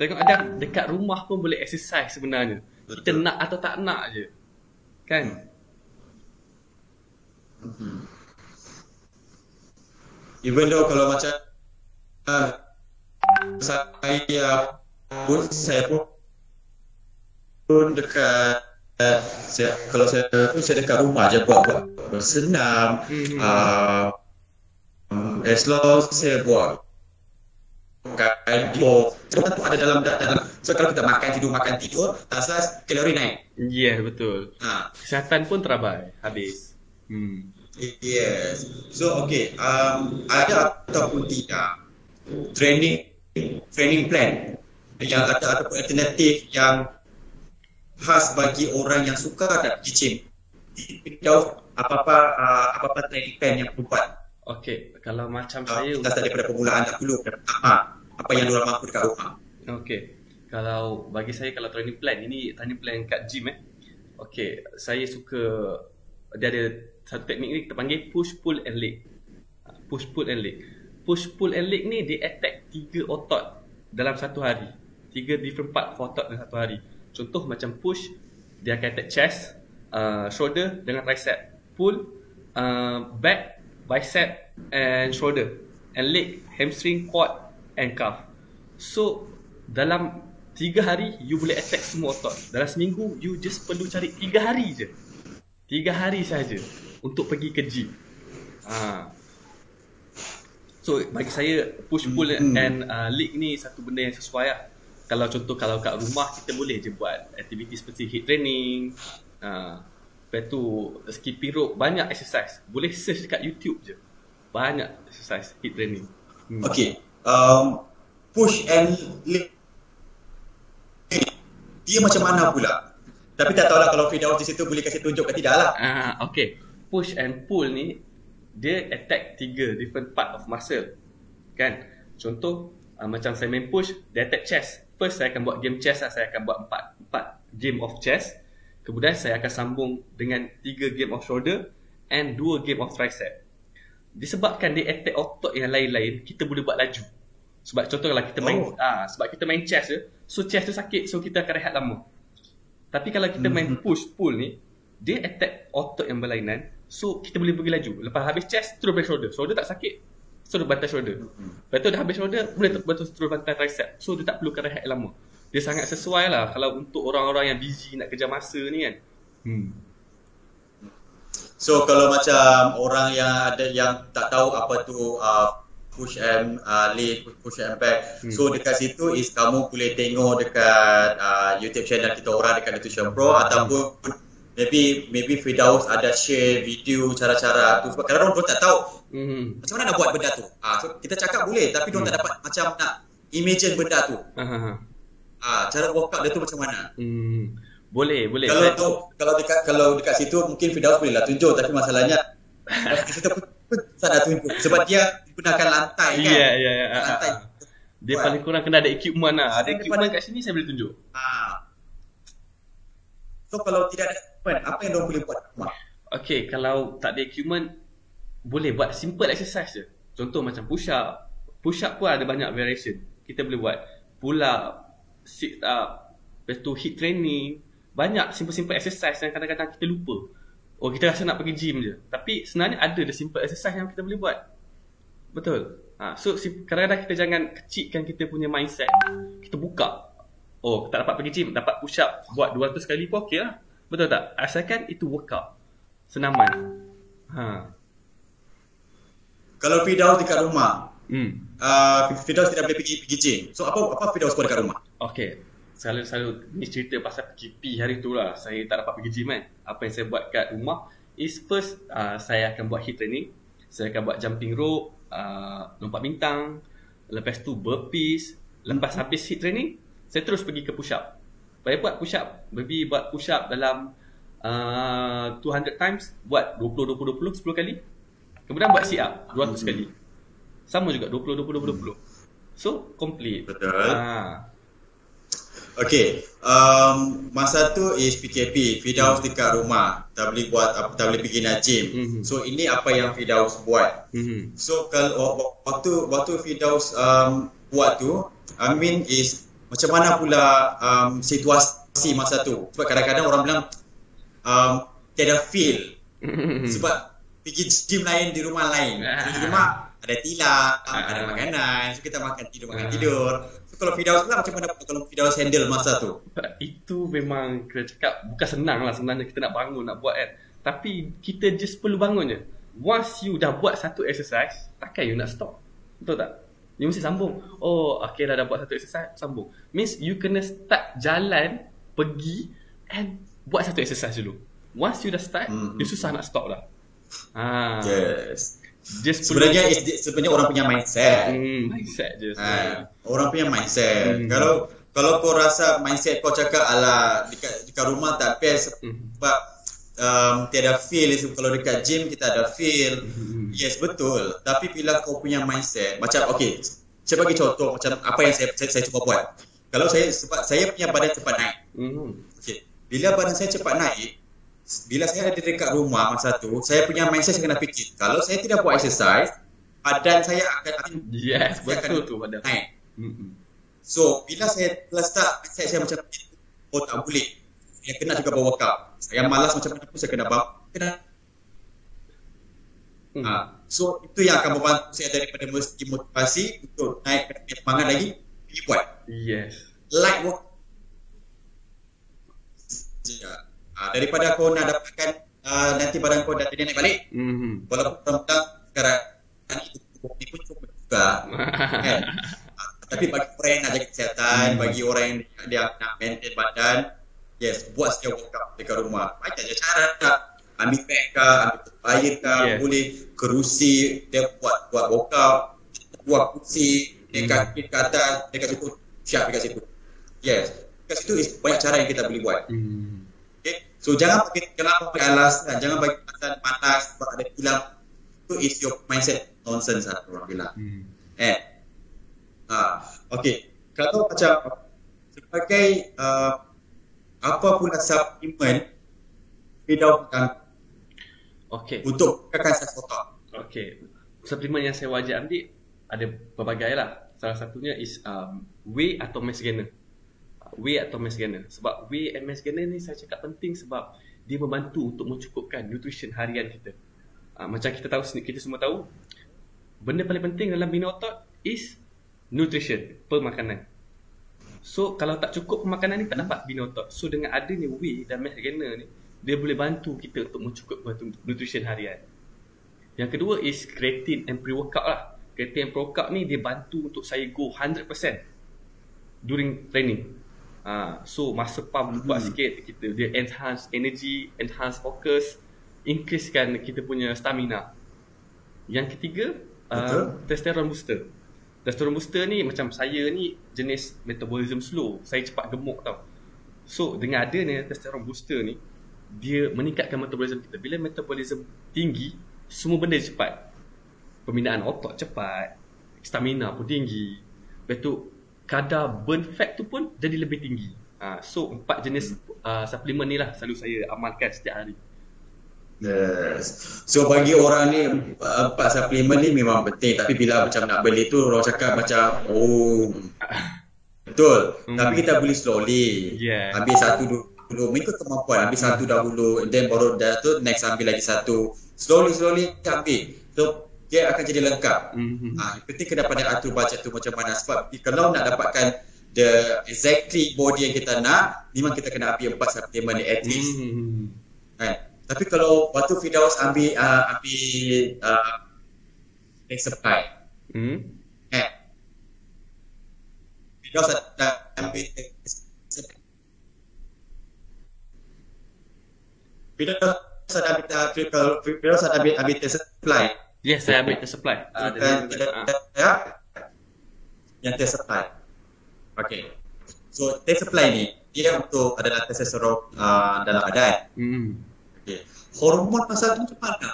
Tengok ada dekat rumah pun boleh exercise sebenarnya. Betul. Kita nak atau tak nak je. Kan? Hmm. Even though kalau macam uh, saya pun saya pun dekat saya, kalau saya pun saya dekat rumah je buat buat bersenam mm-hmm. uh, as long saya buat cardio semua tu ada dalam dalam so kalau kita makan tidur makan tidur rasa kalori naik yeah betul ha. kesihatan pun terabai habis hmm. Yes so okay um, ada ataupun tidak training training plan yang ada ataupun alternatif yang khas bagi orang yang suka nak pergi gym. Jauh apa-apa uh, apa-apa training plan yang perlu buat. Okey, kalau macam uh, saya kita daripada permulaan dahulu pertama apa yang diorang mampu dekat rumah. Okey. Kalau bagi saya kalau training plan ini training plan kat gym eh. Okey, saya suka dia ada satu teknik ni kita panggil push pull and leg. Push pull and leg. Push pull and leg ni dia attack tiga otot dalam satu hari tiga different part for otot dalam satu hari. Contoh macam push, dia akan attack chest, uh, shoulder dengan tricep. Pull, uh, back, bicep and shoulder. And leg, hamstring, quad and calf. So, dalam tiga hari, you boleh attack semua otot. Dalam seminggu, you just perlu cari tiga hari je. Tiga hari saja untuk pergi ke gym. Uh. So, bagi saya, push, pull hmm. and uh, leg ni satu benda yang sesuai lah kalau contoh kalau kat rumah kita boleh je buat aktiviti seperti hit training uh, lepas tu skipping rope banyak exercise boleh search dekat YouTube je banyak exercise hit training hmm. Okay um, push and leg dia macam mana pula tapi tak tahulah kalau Firdaus di situ boleh kasih tunjuk ke tidak lah uh, Okay push and pull ni dia attack tiga different part of muscle kan contoh uh, macam saya main push dia attack chest first saya akan buat game chess lah. Saya akan buat empat, empat game of chess. Kemudian saya akan sambung dengan 3 game of shoulder and 2 game of tricep. Disebabkan dia attack otot yang lain-lain, kita boleh buat laju. Sebab contoh kalau kita main Oh. ah sebab kita main chest je, so chest tu sakit so kita akan rehat lama. Tapi kalau kita main Mhm. push pull ni, dia attack otot yang berlainan, so kita boleh pergi laju. Lepas habis chest terus balik shoulder. Shoulder tak sakit. Terus bantai shoulder. Lepas tu dah habis shoulder, boleh ter- betul terus bantai tricep. So dia tak perlukan rehat lama. Dia sangat sesuai lah kalau untuk orang-orang yang busy nak kejar masa ni kan. Hmm. So kalau macam orang yang ada yang tak tahu apa tu uh, push and uh, lay, push and back. Hmm. So dekat situ is kamu boleh tengok dekat uh, YouTube channel kita orang dekat Nutrition Pro ataupun maybe maybe Firdaus ada share video cara-cara tu sebab kadang-kadang orang tak tahu Hmm. macam mana nak buat benda tu. Ah so kita cakap boleh tapi dia tak dapat macam nak imagine benda tu. Ha. Ah cara workout dia tu macam mana? Hmm. Boleh, boleh. Kalau tu kalau dekat kalau dekat situ mungkin Firdaus boleh lah tunjuk tapi masalahnya kita pun pun tak nak tunjuk sebab dia gunakan lantai kan. Ya, ya, ya. Ah, Lantai. ah, ah. Dia paling kurang kena ada equipment lah. Ada equipment kat sini saya boleh tunjuk. Ah. So kalau tidak ada equipment, apa yang dia boleh buat? Okay, kalau tak ada equipment, boleh buat simple exercise je. Contoh macam push up. Push up pun ada banyak variation. Kita boleh buat pull up, sit up, lepas tu hit training. Banyak simple-simple exercise yang kadang-kadang kita lupa. Oh, kita rasa nak pergi gym je. Tapi sebenarnya ada the simple exercise yang kita boleh buat. Betul. Ha, so kadang-kadang kita jangan kecilkan kita punya mindset. Kita buka. Oh, tak dapat pergi gym, dapat push up, buat 200 kali pun okey lah. Betul tak? Asalkan itu workout. Senaman. Ha. Kalau Firdaus dekat rumah, Hmm. uh, Firdaus tidak boleh pergi pergi gym. So apa apa Firdaus buat dekat rumah? Okay. Selalu selalu ni cerita pasal PKP hari tu lah. Saya tak dapat pergi gym kan. Apa yang saya buat kat rumah is first uh, saya akan buat hit training. Saya akan buat jumping rope, uh, lompat bintang, lepas tu burpees, lepas habis hit training, saya terus pergi ke push up. Saya buat push up, maybe buat push up dalam uh, 200 times, buat 20 20 20 10 kali. Kemudian buat sit up 200 kali. Sama juga 20 20 20 20. So complete. Betul. Ah. Okay, um, masa tu is PKP, Firdaus dekat rumah, tak boleh buat apa, tak boleh pergi nak gym. Mhm. So ini apa yang Firdaus buat. Mhm. So kalau wa- waktu waktu Firdaus um, buat tu, I mean is macam mana pula um, situasi masa tu? Sebab kadang-kadang orang bilang um, tiada feel Mhm. sebab pergi gym lain di rumah lain. Di rumah ada tilam, ada makanan, so kita makan tidur makan tidur. So kalau Firdaus pula macam mana kalau Firdaus handle masa tu? Itu memang kena cakap bukan senang lah sebenarnya kita nak bangun nak buat kan. Tapi kita just perlu bangun je. Once you dah buat satu exercise, takkan you nak stop. Betul tak? You mesti sambung. Oh, okay dah, dah buat satu exercise, sambung. Means you kena start jalan, pergi and buat satu exercise dulu. Once you dah start, Mhm. you susah nak stop lah. Ha. Yes. Just Sebenarnya is, sebenarnya orang punya mindset. hmm, mindset je. Ha, orang punya mindset. Hmm. Kalau kalau kau rasa mindset kau cakap ala dekat dekat rumah tak best Hmm. sebab um, tiada feel so, kalau dekat gym kita ada feel. Yes betul. Tapi bila kau punya mindset macam okay, saya bagi contoh macam apa yang saya saya, saya cuba buat. Kalau saya sebab saya punya badan cepat naik. Hmm. Okay. Bila badan saya cepat naik, bila saya ada dekat rumah masa tu, saya punya mindset saya kena fikir, kalau saya tidak buat exercise, badan saya akan akan Yes, akan betul tu pada. naik. Hmm. So, bila saya telah start mindset saya macam oh tak boleh. Saya kena juga bawa workout. Saya malas macam pun saya kena bawa. Kena. Hmm. Ha. So, itu yang akan membantu saya daripada mesti motivasi untuk naik ke semangat lagi, pergi buat. Yes. Light work. Ha, daripada kau nak dapatkan uh, nanti badan kau dah jadi naik balik. Hmm. Walaupun orang-orang sekarang ini pun cukup juga. kan? Ah, Tapi bagi orang yang nak jaga kesihatan, Hmm. bagi orang yang dia nak maintain badan, yes, buat setiap workout dekat rumah. Banyak je cara nak ambil beg ke, ambil air ke, Yes. boleh kerusi, dia buat buat workout, buat kursi, dekat Hmm. hmm. ke atas, dekat situ, siap dekat situ. Yes, dekat situ is banyak cara yang kita boleh buat. Hmm. Okay? So jangan pakai kenapa pakai alasan, jangan bagi alasan panas sebab ada kilam. Itu is your mindset nonsense lah orang bilang. Hmm. Eh. Ha, okay. Kalau macam sebagai uh, apa pula suplemen Firdaus dan Okey. untuk kekalkan saiz otot. Okey. Suplemen yang saya wajib ambil ada pelbagai lah. Salah satunya is um, whey atau mass gainer. Whey atau mass gainer. Sebab whey and mass gainer ni saya cakap penting sebab dia membantu untuk mencukupkan nutrition harian kita. Uh, macam kita tahu kita semua tahu benda paling penting dalam bina otot is nutrition, pemakanan. So kalau tak cukup pemakanan ni tak dapat bina otot. So dengan adanya whey dan mass gainer ni dia boleh bantu kita untuk mencukupkan nutrition harian. Yang kedua is creatine and pre-workout lah. Creatine and pre-workout ni dia bantu untuk saya go 100% during training. Ha, so masa pump buat hmm. sikit kita dia enhance energy, enhance focus, increasekan kita punya stamina. Yang ketiga, uh, testosterone booster. Testosterone booster ni macam saya ni jenis metabolism slow. Saya cepat gemuk tau. So dengan adanya testosterone booster ni dia meningkatkan metabolism kita. Bila metabolism tinggi, semua benda cepat. Pembinaan otot cepat, stamina pun tinggi. Lepas tu kadar burn fat tu pun jadi lebih tinggi. Ha, so empat jenis uh, suplemen ni lah selalu saya amalkan setiap hari. Yes. So bagi orang ni empat suplemen ni memang penting tapi bila macam nak beli tu orang cakap macam oh betul hmm. tapi kita beli slowly. Yeah. Ambil satu dulu mengikut kemampuan ambil satu dahulu then baru dah tu next ambil lagi satu slowly slowly ambil. So dia akan jadi lengkap. Mm-hmm. Ha, penting kena pandai atur bajet tu macam mana sebab kalau nak dapatkan the exactly body yang kita nak, memang kita kena ambil empat supplement ni at least. Mm-hmm. Kan? Tapi kalau waktu Fidaus ambil uh, ambil uh, supply. Mm-hmm. Eh. Fidaus ambil Fidaus ambil Fidaus ambil ambil supply. Yes, saya ambil supply. Uh, dan, ya. Yang test supply. Okay. So, test supply ni, dia untuk adalah testosteron uh, dalam badan. Hmm. Okay. Hormon pasal tu macam mana?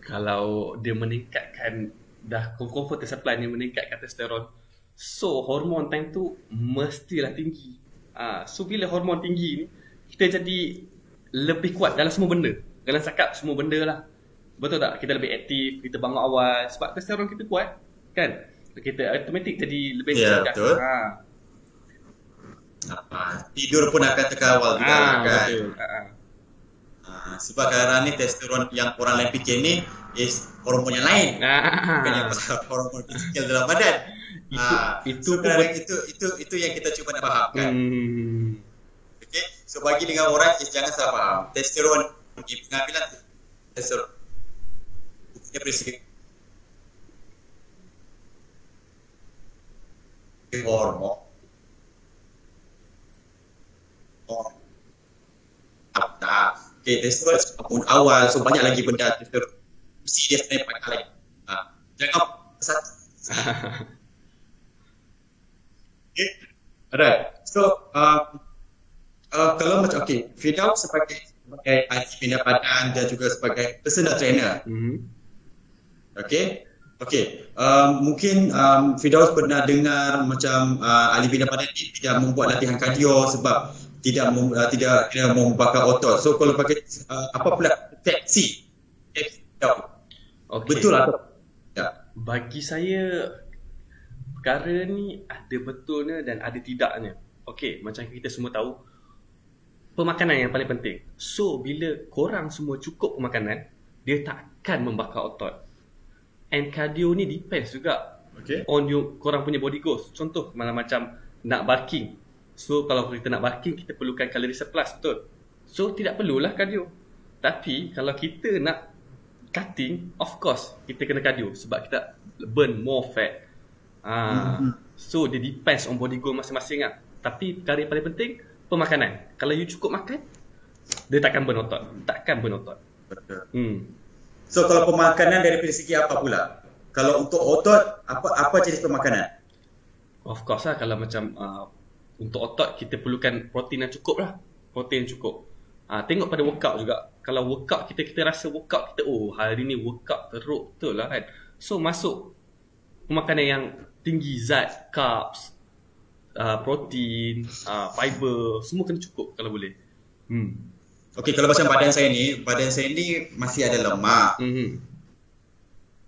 Kalau dia meningkatkan, dah confirm supply ni meningkatkan testosteron, so hormon time tu mestilah tinggi. Uh, so, bila hormon tinggi ni, kita jadi lebih kuat dalam semua benda. Dalam cakap semua benda lah. Betul tak? Kita lebih aktif, kita bangun awal sebab testosteron kita kuat, kan? Kita automatik jadi lebih yeah, betul. Ha. Ha, tidur pun akan terkawal juga ha, kan. Betul. Ha. Ha, sebab kadang ni testosteron yang orang lain fikir ni is hormon yang lain. Ha. Bukan yang hormon fizikal dalam badan. Itu ha. itu, so, itu, itu itu itu yang kita cuba nak fahamkan. Hmm. Okay. So bagi dengan orang is jangan salah faham. Testosteron pengambilan testosteron dia presiden hormon oh. tak okay, testosterone pun awal so banyak lagi benda testosterone mesti dia sebenarnya pakai lain ha. jangan satu okay. alright so um, uh, kalau macam okay Fidaw sebagai sebagai ahli bina badan dan juga sebagai personal trainer mm-hmm. Okay. Okay. Um, mungkin um, Fidaus pernah dengar macam uh, ahli bina badan ini tidak membuat latihan kardio sebab tidak mem, uh, tidak tidak membakar otot. So kalau pakai uh, apa pula taksi? Okay. Betul atau ya. Bagi saya perkara ni ada betulnya dan ada tidaknya. Okay, macam kita semua tahu pemakanan yang paling penting. So bila korang semua cukup pemakanan, dia takkan membakar otot and cardio ni depends juga okay. on you korang punya body goals. Contoh malah macam nak bulking. So kalau kita nak bulking kita perlukan calorie surplus betul. So tidak perlulah cardio. Tapi kalau kita nak cutting, of course kita kena cardio sebab kita burn more fat. Ah, mm-hmm. so dia depends on body goal masing-masing lah. Tapi perkara yang paling penting pemakanan. Kalau you cukup makan, dia takkan burn otot. Takkan burn otot. Betul. Hmm. So kalau pemakanan dari segi apa pula? Kalau untuk otot, apa apa jenis pemakanan? Of course lah kalau macam uh, untuk otot kita perlukan protein yang cukup lah. Protein yang cukup. Uh, tengok pada workout juga. Kalau workout kita kita rasa workout kita oh hari ni workout teruk betul lah kan. So masuk pemakanan yang tinggi zat, carbs, uh, protein, uh, fiber, semua kena cukup kalau boleh. Hmm. Okey, kalau macam badan saya ni, badan saya ni masih ada lemak. Hmm.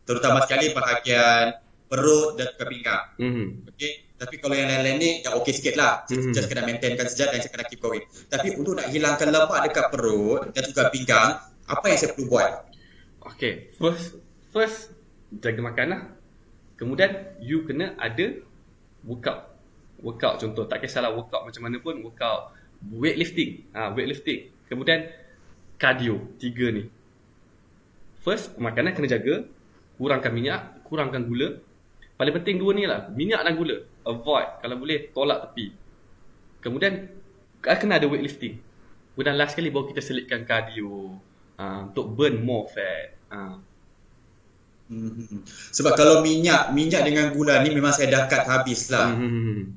Terutama sekali bahagian perut dan juga pinggang. Hmm. Okey, tapi kalau yang lain-lain ni dah okey sikit lah. Mhm. Just kena maintainkan sejat dan kena keep going. Tapi untuk nak hilangkan lemak dekat perut dan juga pinggang, apa yang saya perlu buat? Okay, first first jaga makan lah. Kemudian you kena ada workout. Workout contoh, tak kisahlah workout macam mana pun, workout weightlifting. Ha, weightlifting. Kemudian cardio, tiga ni. First, makanan kena jaga, kurangkan minyak, kurangkan gula. Paling penting dua ni lah, minyak dan gula. Avoid, kalau boleh tolak tepi. Kemudian kena ada weightlifting. Kemudian last sekali baru kita selitkan cardio uh, untuk burn more fat. Uh. Hmm. Sebab kalau minyak, minyak dengan gula ni memang saya dah cut habis lah. Hmm.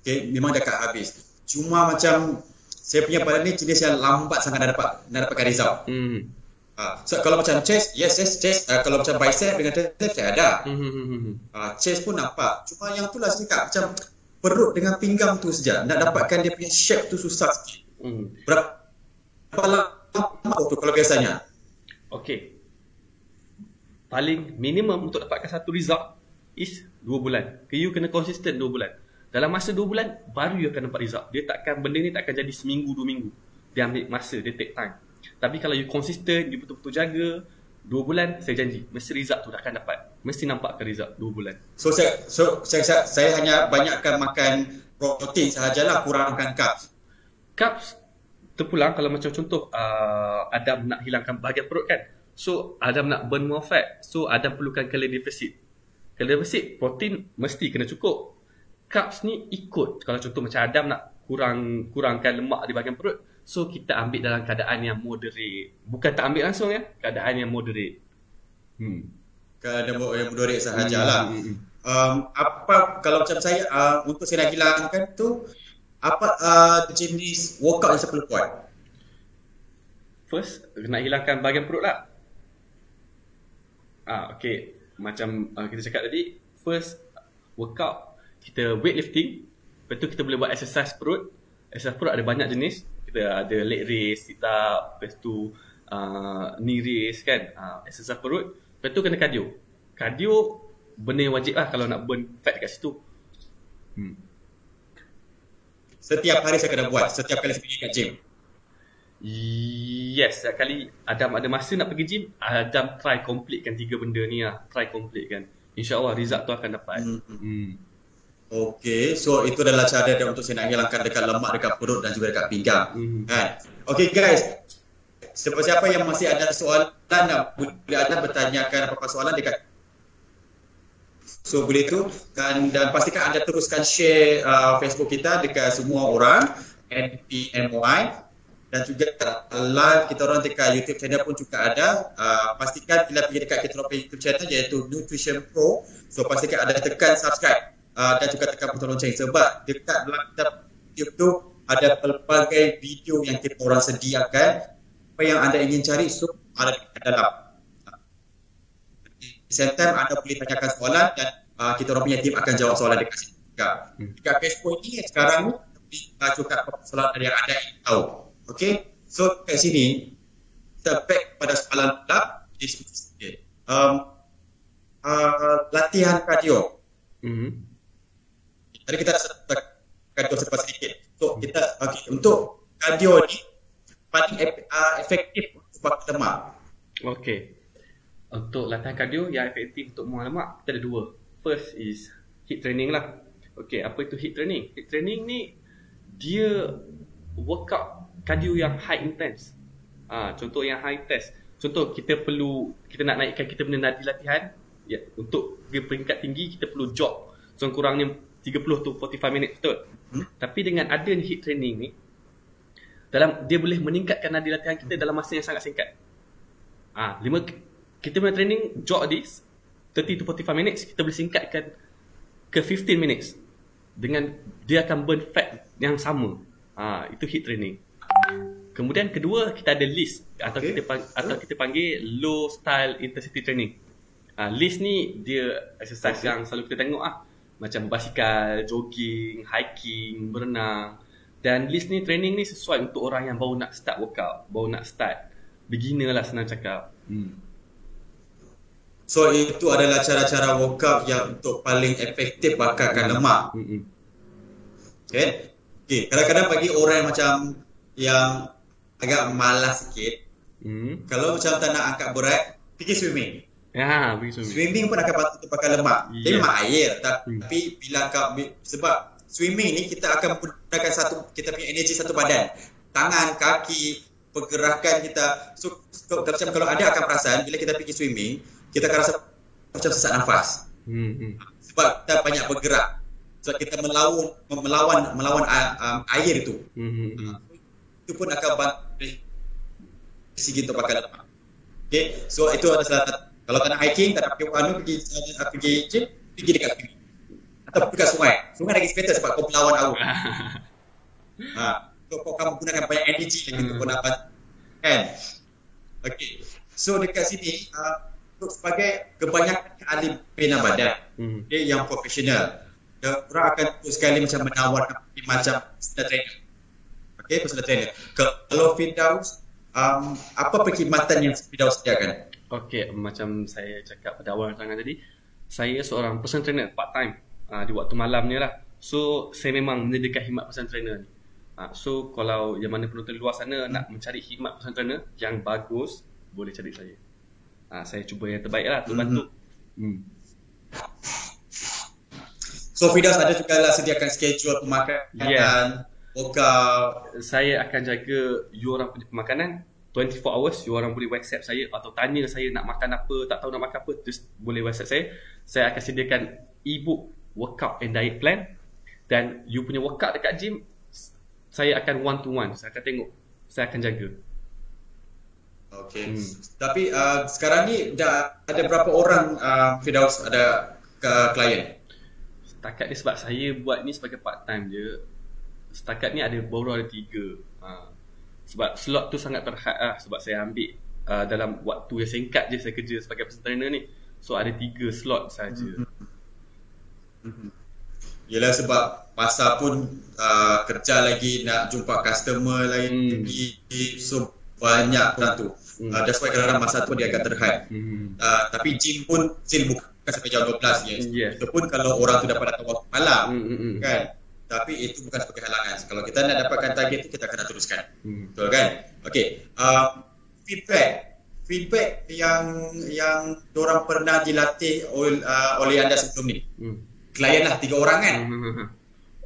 Okay, memang dah cut habis. Cuma macam saya punya badan ni jenis yang lambat sangat nak dapat nak dapatkan result. Hmm. Uh, so kalau macam chest, yes yes chest. Uh, kalau macam bicep dengan tricep saya ada. Uh, chest pun nampak. Cuma yang tu lah cakap macam perut dengan pinggang tu saja. Nak dapatkan dia punya shape tu susah sikit. Hmm. Berapa lama tu kalau biasanya? Okay. Paling minimum untuk dapatkan satu result is 2 bulan. You kena konsisten 2 bulan. Dalam masa 2 bulan baru you akan dapat result. Dia takkan benda ni takkan jadi seminggu 2 minggu. Dia ambil masa, dia take time. Tapi kalau you konsisten, you betul-betul jaga 2 bulan saya janji mesti result tu akan dapat. Mesti nampak ke result 2 bulan. So saya so saya saya, saya hanya banyakkan makan protein sahajalah kurangkan carbs. Carbs terpulang kalau macam contoh uh, Adam nak hilangkan bahagian perut kan. So Adam nak burn more fat. So Adam perlukan calorie deficit. Calorie deficit protein mesti kena cukup. Carbs ni ikut. Kalau contoh macam Adam nak kurang kurangkan lemak di bahagian perut. So kita ambil dalam keadaan yang moderate. Bukan tak ambil langsung ya. Keadaan yang moderate. Hmm. Kadang yang moderate sahajalah. Hmm, hmm, hmm. Um, apa kalau macam saya uh, untuk saya nak hilangkan tu apa uh, jenis workout yang saya perlu buat? First, nak hilangkan bahagian perut lah. Ah, okay. Macam uh, kita cakap tadi, first workout, kita weightlifting. Lepas tu kita boleh buat exercise perut. Exercise perut ada banyak jenis. Kita ada leg raise, sit up, lepas tu uh, knee raise kan. Uh, exercise perut. Lepas tu kena cardio. Cardio benda yang wajib lah kalau nak burn fat kat situ. Hmm. Setiap hari saya kena buat, setiap kali saya pergi kat gym. Yes, setiap kali Adam ada masa nak pergi gym, Adam try completekan tiga benda ni lah. Try completekan. InsyaAllah result tu akan dapat. Hmm. Hmm. Okay, so itu adalah cara dia untuk saya nak hilangkan dekat lemak dekat perut dan juga dekat pinggang. Hmm. Kan? Okay guys, siapa-siapa yang masih ada soalan, boleh ada bertanyakan apa-apa soalan dekat So boleh tu dan, dan pastikan anda teruskan share uh, Facebook kita dekat semua orang NPMY dan juga live kita orang dekat YouTube channel pun juga ada. Uh, pastikan bila pergi dekat kita orang YouTube channel iaitu Nutrition Pro. So pastikan ada tekan subscribe uh, dan juga tekan butang lonceng sebab dekat dalam YouTube tu ada pelbagai video yang kita orang sediakan. Apa yang anda ingin cari so ada di dalam same time anda boleh tanyakan soalan dan uh, kita orang punya tim akan jawab soalan dekat sini juga. Hmm. Dekat Facebook ni sekarang ni kita juga soalan yang anda ingin tahu. Okay, so kat sini kita back pada soalan pula di sini. Um, uh, latihan kardio. Mm-hmm. Tadi kita dah kardio sebab sedikit. So kita okay, untuk kardio ni paling uh, efektif untuk lemak. Okay. Untuk latihan kardio yang efektif untuk buang lemak, kita ada dua. First is HIIT training lah. Okay, apa itu HIIT training? HIIT training ni dia workout kardio yang high intense. Ha, contoh yang high intense. Contoh kita perlu kita nak naikkan kita punya nadi latihan ya untuk pergi peringkat tinggi kita perlu jog. So kurangnya 30 to 45 minit betul. Hmm? Tapi dengan ada HIIT training ni dalam dia boleh meningkatkan nadi latihan kita dalam masa yang sangat singkat. Ah, ha, lima kita punya training jog di 30 to 45 minutes kita boleh singkatkan ke 15 minutes dengan dia akan burn fat yang sama. Ah, ha, itu HIIT training. Kemudian kedua kita ada list atau okay. kita panggil, atau kita panggil low style intensity training. Ah, list ni dia exercise okay. yang selalu kita tengok ah. Macam basikal, jogging, hiking, berenang. Dan list ni training ni sesuai untuk orang yang baru nak start workout, baru nak start. Beginner lah senang cakap. Hmm. So itu adalah cara-cara workout yang untuk paling efektif bakarkan lemak. Hmm. Okay. okay. Kadang-kadang bagi orang yang macam yang agak malas sikit, hmm. kalau macam tak nak angkat berat, pergi swimming. Ya, pergi swimming. Swimming pun akan patut pakai lemak. Yeah. Dia memang air, tapi hmm. bila kau sebab swimming ni kita akan menggunakan satu kita punya energi satu badan. Tangan, kaki, pergerakan kita. So, kalau, macam kalau ada akan perasan bila kita pergi swimming, kita akan rasa macam sesak nafas. Hmm, hmm. Sebab kita banyak bergerak. Sebab kita melawan melawan melawan um, air itu. Hmm, hmm, hmm. Itu pun akan bantu segi untuk pakai lemak. Okay, so itu adalah satu. Kalau tak nak hiking, tak nak pergi anu, pergi pergi gym, pergi dekat sini. Atau pergi kat sungai. Sungai lagi better sebab kau melawan air. ha, so, kau kamu gunakan banyak energi lagi untuk kau dapat. Kan? Okay. So dekat sini, uh, untuk sebagai kebanyakan ahli bina badan hmm. okay, yang profesional orang akan terus sekali macam menawarkan macam personal trainer okay, personal trainer kalau Firdaus um, apa perkhidmatan yang Firdaus sediakan Okay, macam saya cakap pada awal tangan tadi saya seorang personal trainer part time uh, di waktu malam ni lah so saya memang menyediakan khidmat personal trainer ni uh, so kalau yang mana penonton luar sana hmm. nak mencari khidmat personal trainer yang bagus boleh cari saya ha, saya cuba yang terbaik lah untuk bantu. Hmm. So Fidas ada juga lah sediakan schedule pemakanan, yeah. workout. Saya akan jaga you orang punya pemakanan 24 hours. You orang boleh WhatsApp saya atau tanya saya nak makan apa, tak tahu nak makan apa, terus boleh WhatsApp saya. Saya akan sediakan e-book workout and diet plan. Dan you punya workout dekat gym, saya akan one to one. Saya akan tengok, saya akan jaga. Okay. Hmm. Tapi uh, sekarang ni dah ada berapa orang uh, Fidaus ada ke klien? Setakat ni sebab saya buat ni sebagai part time je. Setakat ni ada baru ada tiga. Ha. Sebab slot tu sangat terhad lah sebab saya ambil uh, dalam waktu yang singkat je saya kerja sebagai personal trainer ni. So ada tiga slot saja. Hmm. Hmm. Yelah sebab masa pun uh, kerja lagi nak jumpa customer lagi hmm. so banyak pula tu. Hmm. Uh, that's why kadang-kadang masa tu dia akan terhad. Hmm. Uh, tapi gym pun still bukan sampai jam 12 yes. yes. Itu pun kalau orang tu dapat datang waktu malam. Hmm, hmm, hmm. Kan? Tapi itu bukan sebagai halangan. Kalau kita nak dapatkan target tu kita akan teruskan. Hmm. Betul kan? Okay. Uh, feedback. Feedback yang yang orang pernah dilatih oleh, uh, oleh anda sebelum ni. Hmm. Klien lah tiga orang kan? Hmm. hmm, hmm.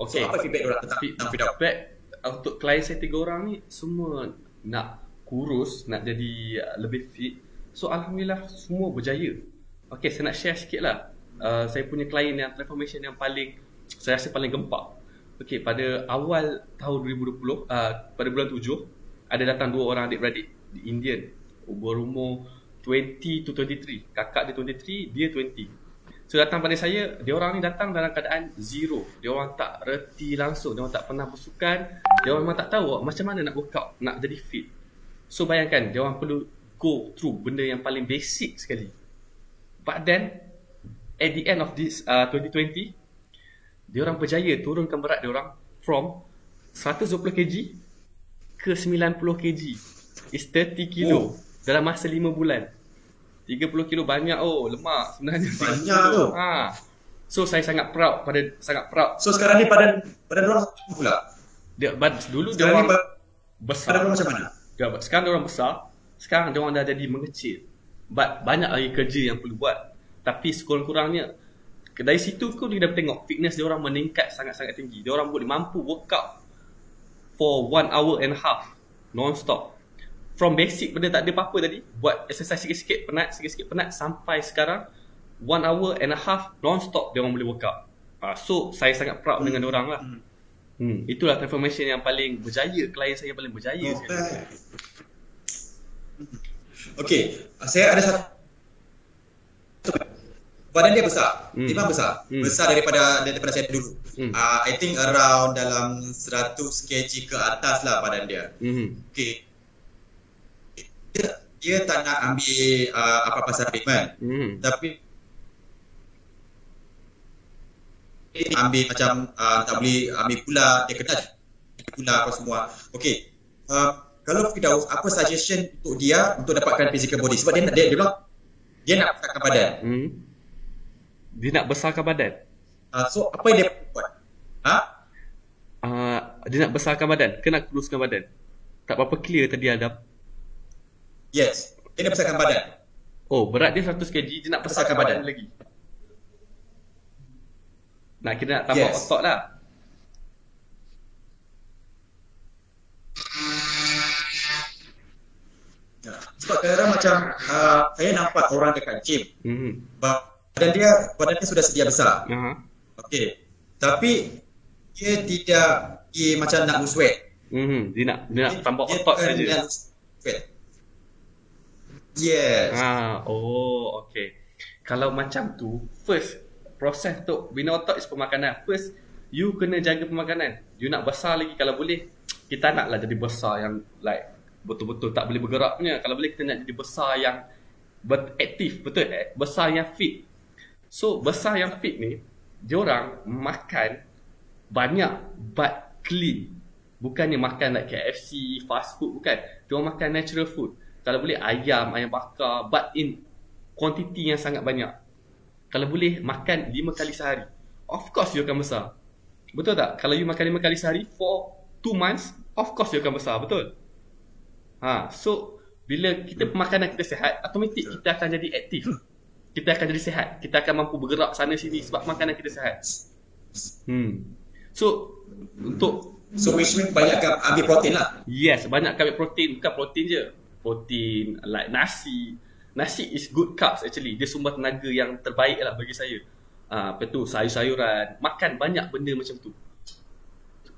Okay. So, apa feedback orang tentang, tentang feedback? Untuk klien saya tiga orang ni semua nak kurus nak jadi lebih fit so alhamdulillah semua berjaya okey saya nak share sikitlah uh, saya punya klien yang transformation yang paling saya rasa paling gempak okey pada awal tahun 2020 uh, pada bulan 7 ada datang dua orang adik-beradik di Indian berumur 20 to 23 kakak dia 23 dia 20 So datang pada saya, dia orang ni datang dalam keadaan zero. Dia orang tak reti langsung, dia orang tak pernah bersukan. Dia orang memang tak tahu macam mana nak workout, nak jadi fit. So bayangkan dia orang perlu go through benda yang paling basic sekali. But then at the end of this uh, 2020 dia orang berjaya turunkan berat dia orang from 120 kg ke 90 kg. Is 30 kilo oh. dalam masa 5 bulan. 30 kilo banyak oh lemak sebenarnya. Banyak tu. Ha. So saya sangat proud pada sangat proud. So sekarang ni pada pada orang pula. Dia dulu dia orang besar. Pada macam mana? Gabat. Sekarang dia orang besar, sekarang dia orang dah jadi mengecil. But banyak lagi kerja yang perlu buat. Tapi sekurang-kurangnya dari situ kau dia dah tengok fitness dia orang meningkat sangat-sangat tinggi. Dia orang boleh mampu workout for one hour and half non-stop. From basic benda tak ada apa-apa tadi, buat exercise sikit-sikit penat, sikit-sikit penat sampai sekarang one hour and a half non-stop dia orang boleh workout. Uh, so saya sangat proud hmm. dengan dia orang lah. Hmm. Hmm, itulah transformation yang paling berjaya, klien saya paling berjaya. Oh, okay, saya ada satu badan dia besar, hmm. memang besar, hmm. besar daripada daripada saya dulu. Hmm. Uh, I think around dalam 100 kg ke atas lah badan dia. Hmm. Okay. Dia, dia tak nak ambil uh, apa-apa supplement. Hmm. Tapi ambil macam uh, tak boleh ambil gula, dia kena gula apa semua. Okey. Uh, kalau Firdaus, apa suggestion untuk dia untuk dapatkan physical body? Sebab dia dia, dia bilang dia nak besarkan badan. Hmm. Dia nak besarkan badan. Uh, so apa yang dia buat? Ha? Uh, dia nak besarkan badan, ke nak kuruskan badan? Tak apa-apa clear tadi Adam. Yes. Dia nak besarkan badan. Oh, berat dia 100 kg, dia nak besarkan Besarkan badan, badan. lagi. Nak kira nak tambah Yes. otot lah. Ya. Sebab kadang macam uh, saya nampak orang dekat gym Hmm. Badan dia badan dia sudah sedia besar. Uh-huh. Okey. Tapi dia tidak dia macam nak lose weight. Hmm. Dia nak dia nak tambah dia otot saja. nak lose weight. Yes. Ah, oh, okay. Kalau macam tu, first proses untuk bina otot is pemakanan. First, you kena jaga pemakanan. You nak besar lagi kalau boleh. Kita naklah jadi besar yang like betul-betul tak boleh bergerak punya. Kalau boleh kita nak jadi besar yang ber- aktif, betul? Eh, Besar yang fit. So, besar yang fit ni, diorang makan banyak but clean. Bukannya makan like KFC, fast food, bukan. Diorang makan natural food. Kalau boleh ayam, ayam bakar, but in quantity yang sangat banyak. Kalau boleh makan 5 kali sehari. Of course you akan besar. Betul tak? Kalau you makan 5 kali sehari for 2 months, of course you akan besar, betul? Ha, so bila kita pemakanan kita sihat, automatik kita akan jadi aktif. Kita akan jadi sihat. Kita akan mampu bergerak sana sini sebab makanan kita sihat. Hmm. So untuk So which means banyakkan ambil protein lah. Yes, banyak ambil protein. Bukan protein je. Protein like nasi. Nasi is good carbs actually. Dia sumber tenaga yang terbaik lah bagi saya. Ah, apa tu? Sayur-sayuran. Makan banyak benda macam tu.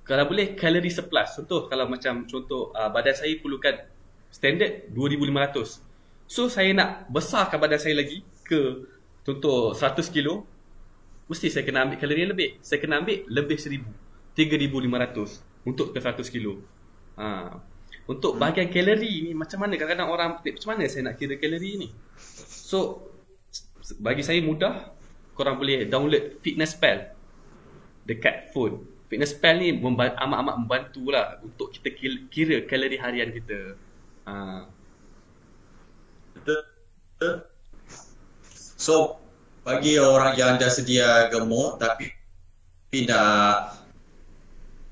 Kalau boleh kalori surplus. Contoh kalau macam contoh uh, badan saya perlukan standard 2500. So saya nak besarkan badan saya lagi ke contoh 100 kilo. Mesti saya kena ambil kalori yang lebih. Saya kena ambil lebih 1000. 3500 untuk ke 100 kilo. Ha. Untuk bahagian kalori ni macam mana kadang-kadang orang macam mana saya nak kira kalori ni. So bagi saya mudah korang boleh download Fitness Pal dekat phone. Fitness Pal ni amat-amat membantu lah untuk kita kira kalori harian kita. Ha. So bagi orang yang dah sedia gemuk tapi tapi nak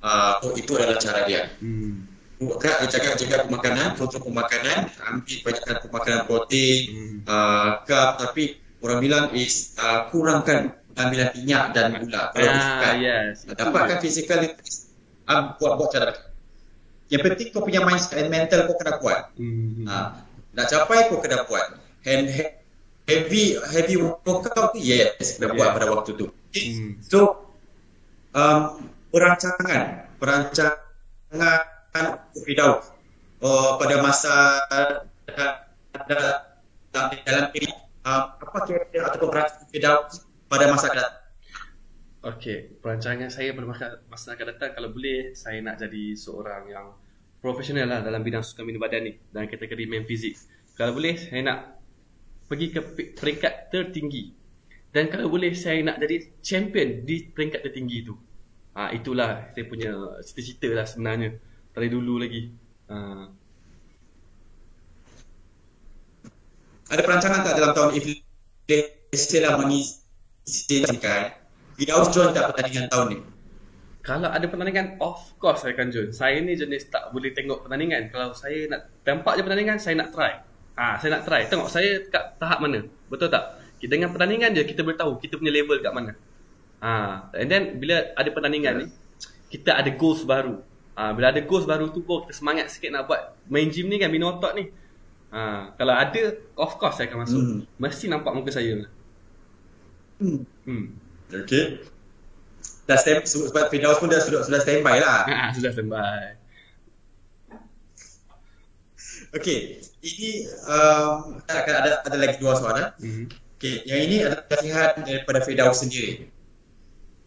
uh, oh, itu adalah cara dia. Hmm. Bukan jaga jaga pemakanan, contoh pemakanan, ambil banyakkan pemakanan protein, Hmm. uh, carb tapi orang bilang is uh, kurangkan ambilan minyak dan gula. Kalau Ah, fizikal. yes. Itu Dapatkan physical um, buat buat cara yang penting kau punya mindset and mental kau kena kuat. Hmm. Ha, nak capai kau kena buat. And he- heavy heavy workout tu yes kena buat Yeah. pada waktu tu. Hmm. So um, perancangan perancangan Firdaus uh, pada masa dalam dalam ini um, apa kira ataupun perancangan Firdaus pada masa akan datang. Okey, perancangan saya pada masa, masa akan datang kalau boleh saya nak jadi seorang yang profesional lah dalam bidang sukan bina badan ni dalam kategori main fizik. Kalau boleh saya nak pergi ke pe- peringkat tertinggi. Dan kalau boleh saya nak jadi champion di peringkat tertinggi tu. Ha, itulah saya punya cita-cita lah sebenarnya dari dulu lagi. Ha. Ada perancangan tak dalam tahun ini istilah mengizinkan Firdaus join tak pertandingan tahun ni? Kalau ada pertandingan, of course saya akan join. Saya ni jenis tak boleh tengok pertandingan. Kalau saya nak nampak je pertandingan, saya nak try. Ah, saya nak try. Tengok saya kat tahap mana. Betul tak? Kita dengan pertandingan je kita boleh tahu kita punya level kat mana. Ah, and then bila ada pertandingan ni, kita ada goals baru. Ah, bila ada goals baru tu, baru kita semangat sikit nak buat main gym ni kan, bina otot ni. Ah, kalau ada, of course saya akan masuk. Hmm. Mesti nampak muka saya. Hmm. Hmm. Okay. Dah stand, sebab Firdaus pun dah sudah, sudah standby lah. Ah, sudah standby. Okay. Ini um, akan ada ada lagi dua soalan. Mhm. Okay. Yang ini adalah nasihat daripada Firdaus sendiri.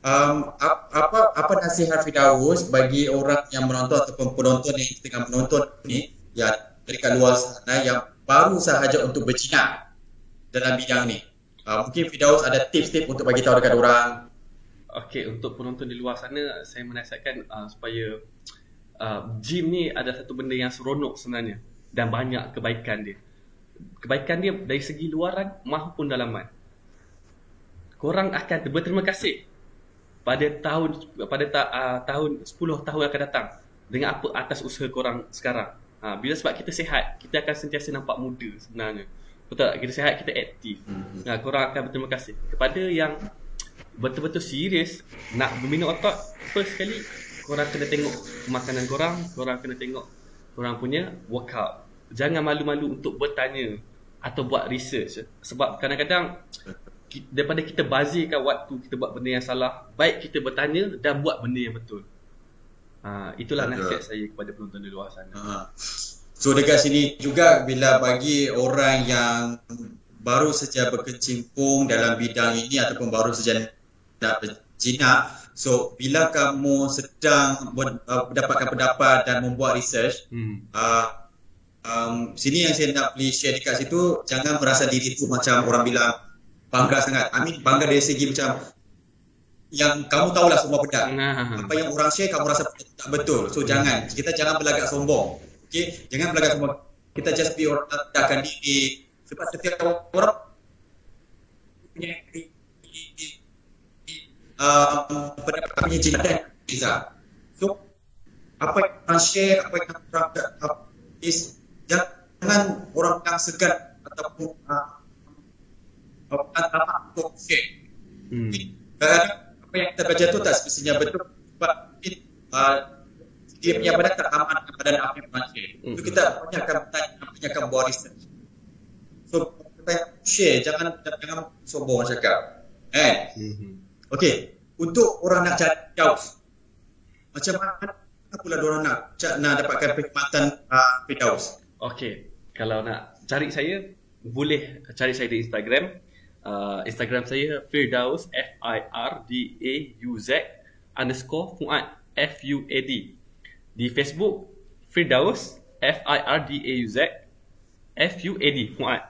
Um, ap- apa apa nasihat Firdaus bagi orang yang menonton ataupun penonton yang tengah menonton ni yang dekat luar sana yang baru sahaja untuk berjinak dalam bidang ni. Uh, mungkin Firdaus ada tips-tips untuk bagi tahu dekat orang. Okey, untuk penonton di luar sana, saya menasihatkan uh, supaya uh, gym ni ada satu benda yang seronok sebenarnya dan banyak kebaikan dia. Kebaikan dia dari segi luaran maupun dalaman. Korang akan berterima kasih pada tahun pada ta, uh, tahun 10 tahun akan datang dengan apa atas usaha korang sekarang. Ha, bila sebab kita sihat, kita akan sentiasa nampak muda sebenarnya. Betul tak? Kita sihat, kita aktif. Mhm. Ha, korang akan berterima kasih. Kepada yang betul-betul serius nak membina otot, first sekali korang kena tengok makanan korang, korang kena tengok korang punya workout. Jangan malu-malu untuk bertanya atau buat research. Sebab kadang-kadang daripada kita bazirkan waktu kita buat benda yang salah, baik kita bertanya dan buat benda yang betul. Ha, itulah Betul. nasihat saya kepada penonton di luar sana. Ha. So dekat sini juga bila bagi orang yang baru saja berkecimpung dalam bidang ini ataupun baru saja nak berjinak so bila kamu sedang uh, mendapatkan pendapat dan membuat research Hmm. uh, um, sini yang saya nak please share dekat situ jangan merasa diri tu macam orang bilang bangga sangat I mean bangga dari segi macam yang kamu tahulah semua benda Nah. apa yang orang share kamu rasa tak betul. So jangan. Kita jangan berlagak sombong. Okay? Jangan berlagak sombong. Kita just be orang rendahkan diri. Sebab setiap orang punya pendapat punya jimat dan beza. So apa yang orang share, apa yang orang uh, is jangan orang yang segan ataupun uh, orang tak untuk share. Hmm. Kadang-kadang apa yang kita baca tu tak semestinya betul sebab uh, dia punya badan tak dengan badan apa yang orang share. Hmm. So kita banyak akan bertanya, banyak akan buat research. So kita share, jangan jangan sombong cakap. Eh, Hmm. okey. Untuk orang nak cari jauh, macam mana pula orang nak nak dapatkan perkhidmatan uh, Firdaus? Okey, kalau nak cari saya boleh cari saya di Instagram. Uh, Instagram saya Firdaus F I R D A U Z underscore Fuad F U A D. Di Facebook Firdaus F I R D A U Z F U A D Fuad.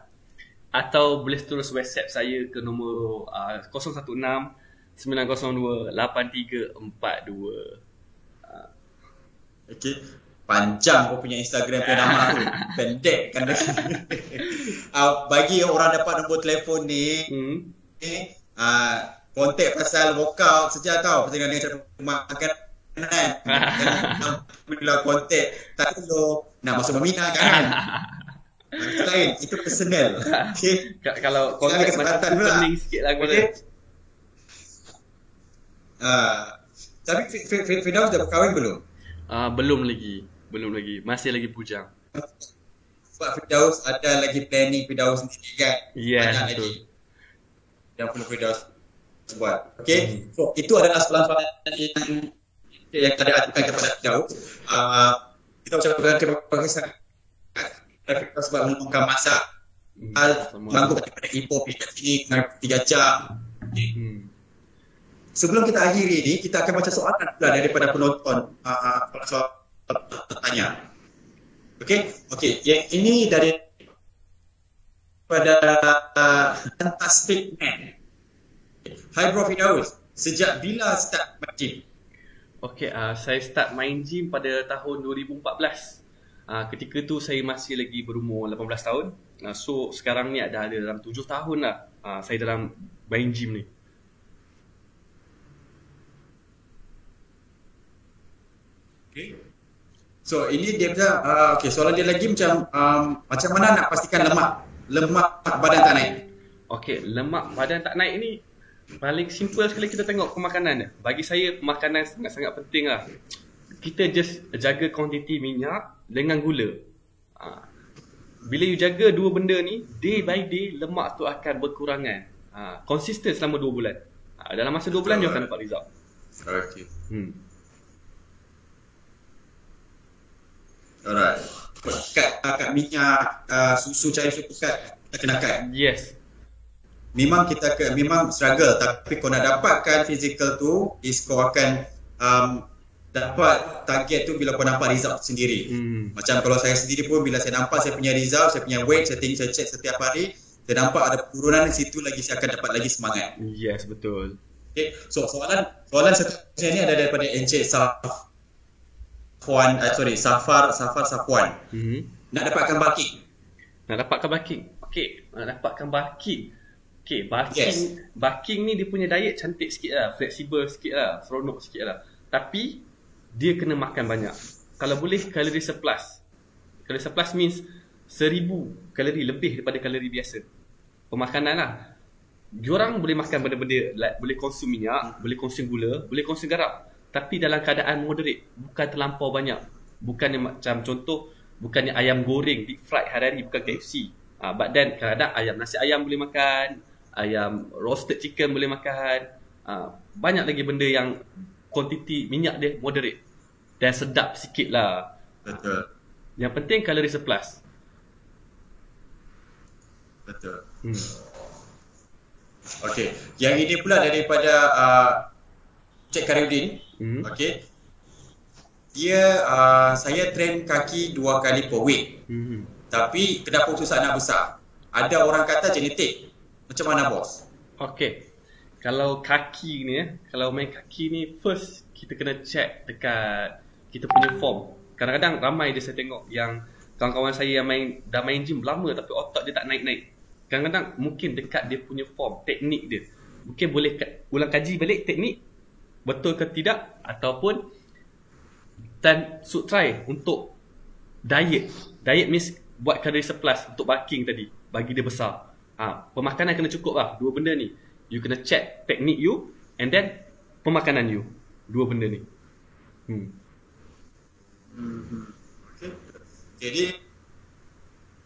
Atau boleh terus WhatsApp saya ke nombor uh, 016 902 8342. Okey. Panjang kau punya Instagram punya nama tu. Pendek kan uh, bagi orang dapat nombor telefon ni, Hmm. ni uh, kontak pasal workout saja tau. Pasal dengan cara makanan. Jangan bila kontak tak perlu nak masuk meminah kan. Itu lain, itu personal. Okey. Ka- Kalau kontak macam pening sikit lah kepada Okey. Uh, tapi Fi- Fi- Fi- Firdaus dah berkahwin belum? Ah, belum lagi, belum lagi. Masih lagi bujang. Sebab Firdaus ada lagi planning Firdaus sendiri kan? Ya, Banyak betul. lagi yang perlu Firdaus buat. Okay? So, itu adalah soalan-soalan yang, yang ada ajukan kepada Firdaus. Uh, kita ucapkan terima kasih sangat kepada Firdaus sebab meluangkan masa Hmm, Al mangkuk daripada Ipoh pergi kat sini kena 3 jam. Okay. Hmm. Sebelum kita akhiri ni, kita akan baca soalan pula daripada penonton. Uh, soal tanya. Okey, okey. Yang ini dari pada uh, Fantastic Man. Hi Bro Firdaus, sejak bila start main gym? Okey, uh, saya start main gym pada tahun 2014. Uh, ketika tu saya masih lagi berumur 18 tahun. Uh, so sekarang ni ada dalam 7 tahun lah uh, saya dalam main gym ni. Okay. So ini dia punya, uh, okay, soalan dia lagi macam um, macam mana nak pastikan lemak lemak badan tak naik? Okey, lemak badan tak naik ni paling simple sekali kita tengok pemakanan dia. Bagi saya pemakanan sangat-sangat penting lah. Kita just jaga kuantiti minyak dengan gula. Ha. Bila you jaga dua benda ni, day by day lemak tu akan berkurangan. Ha. Konsisten selama dua bulan. Ha. Dalam masa dua bulan you akan dapat result. Okay. Hmm. Alright. Kat, kat minyak uh, susu cair susu kat kita kena kat. Yes. Memang kita ke, memang struggle tapi kau nak dapatkan physical tu is kau akan um, dapat target tu bila kau nampak result sendiri. Hmm. Macam kalau saya sendiri pun bila saya nampak saya punya result, saya punya weight, saya tengok saya check setiap hari, saya nampak ada penurunan di situ lagi saya akan dapat lagi semangat. Yes, betul. Okay. So soalan soalan seterusnya ni ada daripada Encik Safwan, uh, sorry Safar Safar Safwan. Mm-hmm. Nak dapatkan bulking. Nak dapatkan bulking. Okey, nak dapatkan bulking. Okey, bulking Yes. bulking ni dia punya diet cantik sikit lah, fleksibel sikit lah, seronok sikit lah. Tapi dia kena makan banyak. Kalau boleh kalori surplus. Kalori surplus means seribu kalori lebih daripada kalori biasa. Pemakanan lah. Diorang boleh makan benda-benda like, boleh konsum minyak, boleh konsum gula, boleh konsum garam. Tapi dalam keadaan moderate, bukan terlampau banyak. Bukannya macam contoh, bukannya ayam goreng deep fried hari-hari bukan KFC. Ah, but then kadang-kadang ayam nasi ayam boleh makan, ayam roasted chicken boleh makan. Ah, banyak lagi benda yang kuantiti minyak dia moderate. Dan sedap sikit lah. Betul. Yang penting kalori surplus. Betul. Hmm. Okey. Yang ini pula daripada uh, Cik Karyudin. Hmm. Okey. Dia uh, saya train kaki dua kali per week. Hmm. Tapi kenapa susah nak besar? Ada orang kata genetik. Macam mana bos? Okay. Kalau kaki ni eh, kalau main kaki ni first kita kena check dekat kita punya form. Kadang-kadang ramai dia saya tengok yang kawan-kawan saya yang main dah main gym lama tapi otak dia tak naik-naik. Kadang-kadang mungkin dekat dia punya form, teknik dia. Mungkin boleh ulang kaji balik teknik betul ke tidak ataupun dan should try untuk diet. Diet means buat kalori surplus untuk bulking tadi bagi dia besar. Ha, pemakanan kena cukup lah dua benda ni. You kena check teknik you and then pemakanan you. Dua benda ni. Hmm. Hmm. Okay. Jadi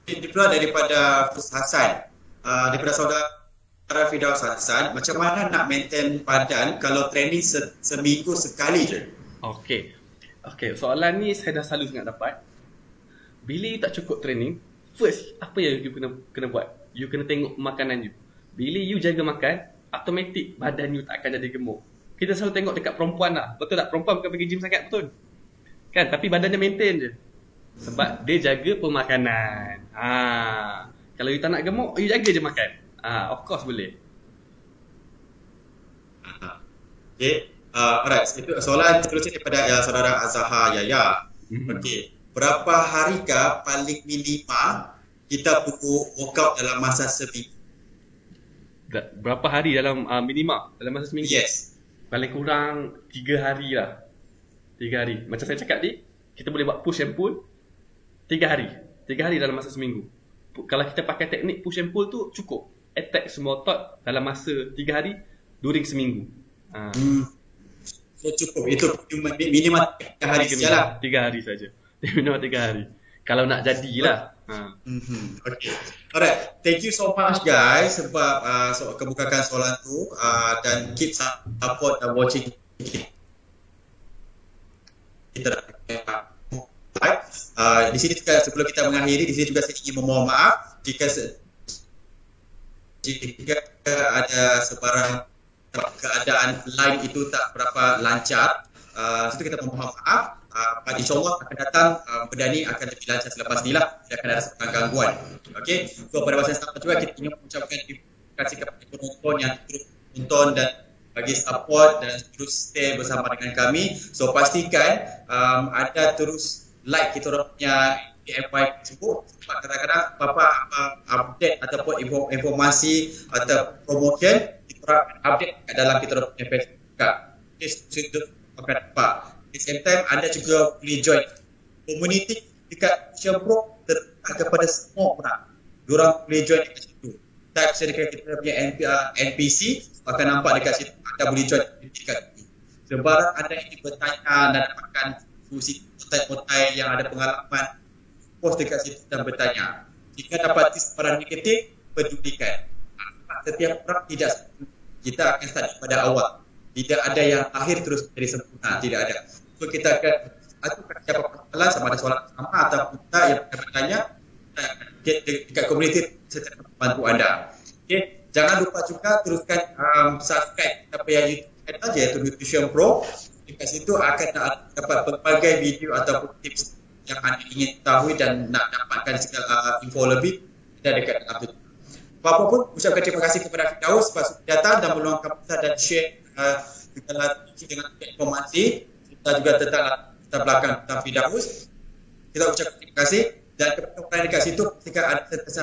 ini pula daripada Fus Hassan uh, daripada saudara Fidaus Hassan macam mana nak maintain badan kalau training se- seminggu sekali je Okay. Okay, soalan ni saya dah selalu sangat dapat. Bila you tak cukup training, first apa yang you kena kena buat? You kena tengok makanan you. Bila you jaga makan, automatik badan you tak akan jadi gemuk. Kita selalu tengok dekat perempuan lah. Betul tak? Perempuan bukan pergi gym sangat, betul? Kan? Tapi badan dia maintain je. Sebab dia jaga pemakanan. Ha. Kalau you tak nak gemuk, you jaga je makan. Ah, of course boleh. Okay. Uh, alright, itu soalan seterusnya daripada uh, saudara Azhar Yaya. Mhm. Okey, berapa harikah paling minima kita perlu workout dalam masa seminggu? Berapa hari dalam uh, minima? Dalam masa seminggu? Yes. Paling kurang 3 hari lah 3 hari Macam saya cakap tadi Kita boleh buat push and pull 3 hari 3 hari dalam masa seminggu Kalau kita pakai teknik push and pull tu Cukup Attack semua otot Dalam masa 3 hari During seminggu ha. Hmm. So cukup itu cuma minimal 3 hari saja lah. 3 hari saja Minimal 3 hari Kalau nak jadilah ha. Mm-hmm. Okay. Alright. Thank you so much guys sebab uh, so, kebukakan soalan tu uh, dan keep support dan watching kita uh, di sini juga sebelum kita mengakhiri di sini juga saya ingin memohon maaf jika jika ada sebarang keadaan line itu tak berapa lancar uh, situ kita memohon maaf. Uh, insyaAllah akan datang uh, benda ni akan lebih lancar selepas ni lah. Tidak akan ada sebarang gangguan. Okay so pada masa yang sama juga kita ingin mengucapkan terima kasih kepada penonton yang terus menonton dan bagi support dan terus stay bersama dengan kami. So pastikan um, ada terus like kita orang punya DIY tersebut sebab kadang-kadang apa apa update ataupun info, informasi atau promotion kita update kat dalam kita punya Facebook. Okay, akan dapat. At the same time anda juga boleh join community dekat Malaysia Pro terbuka kepada semua orang. Diorang boleh join dekat situ. Type saya dekat kita punya NP, uh, NPC akan nampak dekat situ anda boleh join dekat situ. Sebarang anda ingin bertanya dan dapatkan fungsi potai-potai yang ada pengalaman post dekat situ dan bertanya. Jika dapat sebarang negatif, pedulikan. Setiap orang tidak sempurna. Kita akan start pada awal. Tidak ada yang akhir terus menjadi sempurna. Tidak ada. So kita akan aturkan siapa masalah sama ada soalan sama atau kita yang akan bertanya de- de- dekat komuniti secara membantu anda. Okay. Jangan lupa juga teruskan um, subscribe kita punya YouTube channel iaitu Nutrition Pro. Dekat situ akan dapat berbagai video ataupun tips yang anda ingin tahu dan nak dapatkan segala uh, info lebih dan dekat itu. Apa pun, ucapkan terima kasih kepada Firdaus sebab datang dan meluangkan masa dan share uh, kita dengan informasi kita juga tetap kita belakang tentang Fidaus kita ucapkan terima kasih dan kepada dekat situ ketika ada sentiasa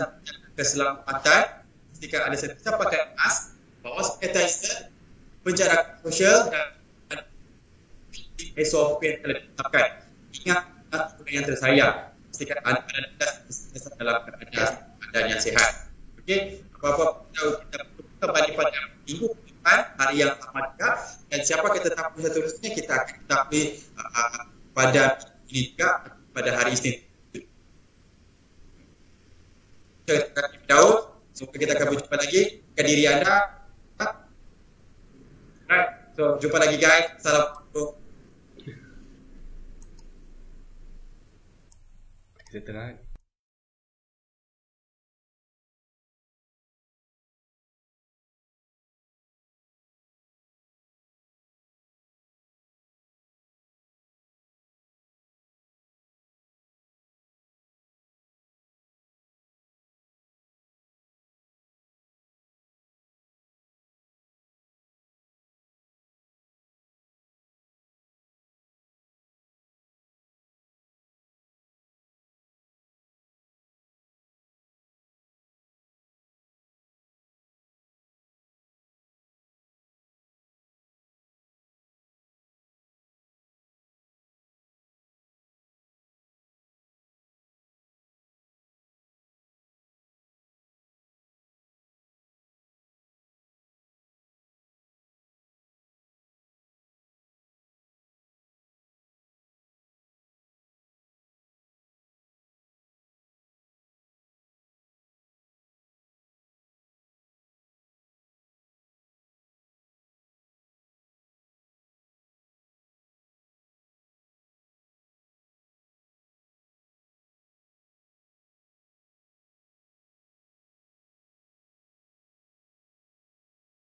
keselamatan ketika ada sentiasa pakai mask bawa sanitizer penjara sosial dan SOP yang telah ditetapkan ingat yang tersayang. Pastikan anda ada dalam keadaan yang sihat. Okey? Apa-apa kita kembali pada minggu depan hari yang amat dekat dan siapa kita tahu seterusnya kita akan tetapi uh, pada ini juga pada hari Isnin. Kita tahu semoga kita akan berjumpa lagi. Ke diri anda. Right so jumpa lagi guys. Assalamualaikum Kita tengah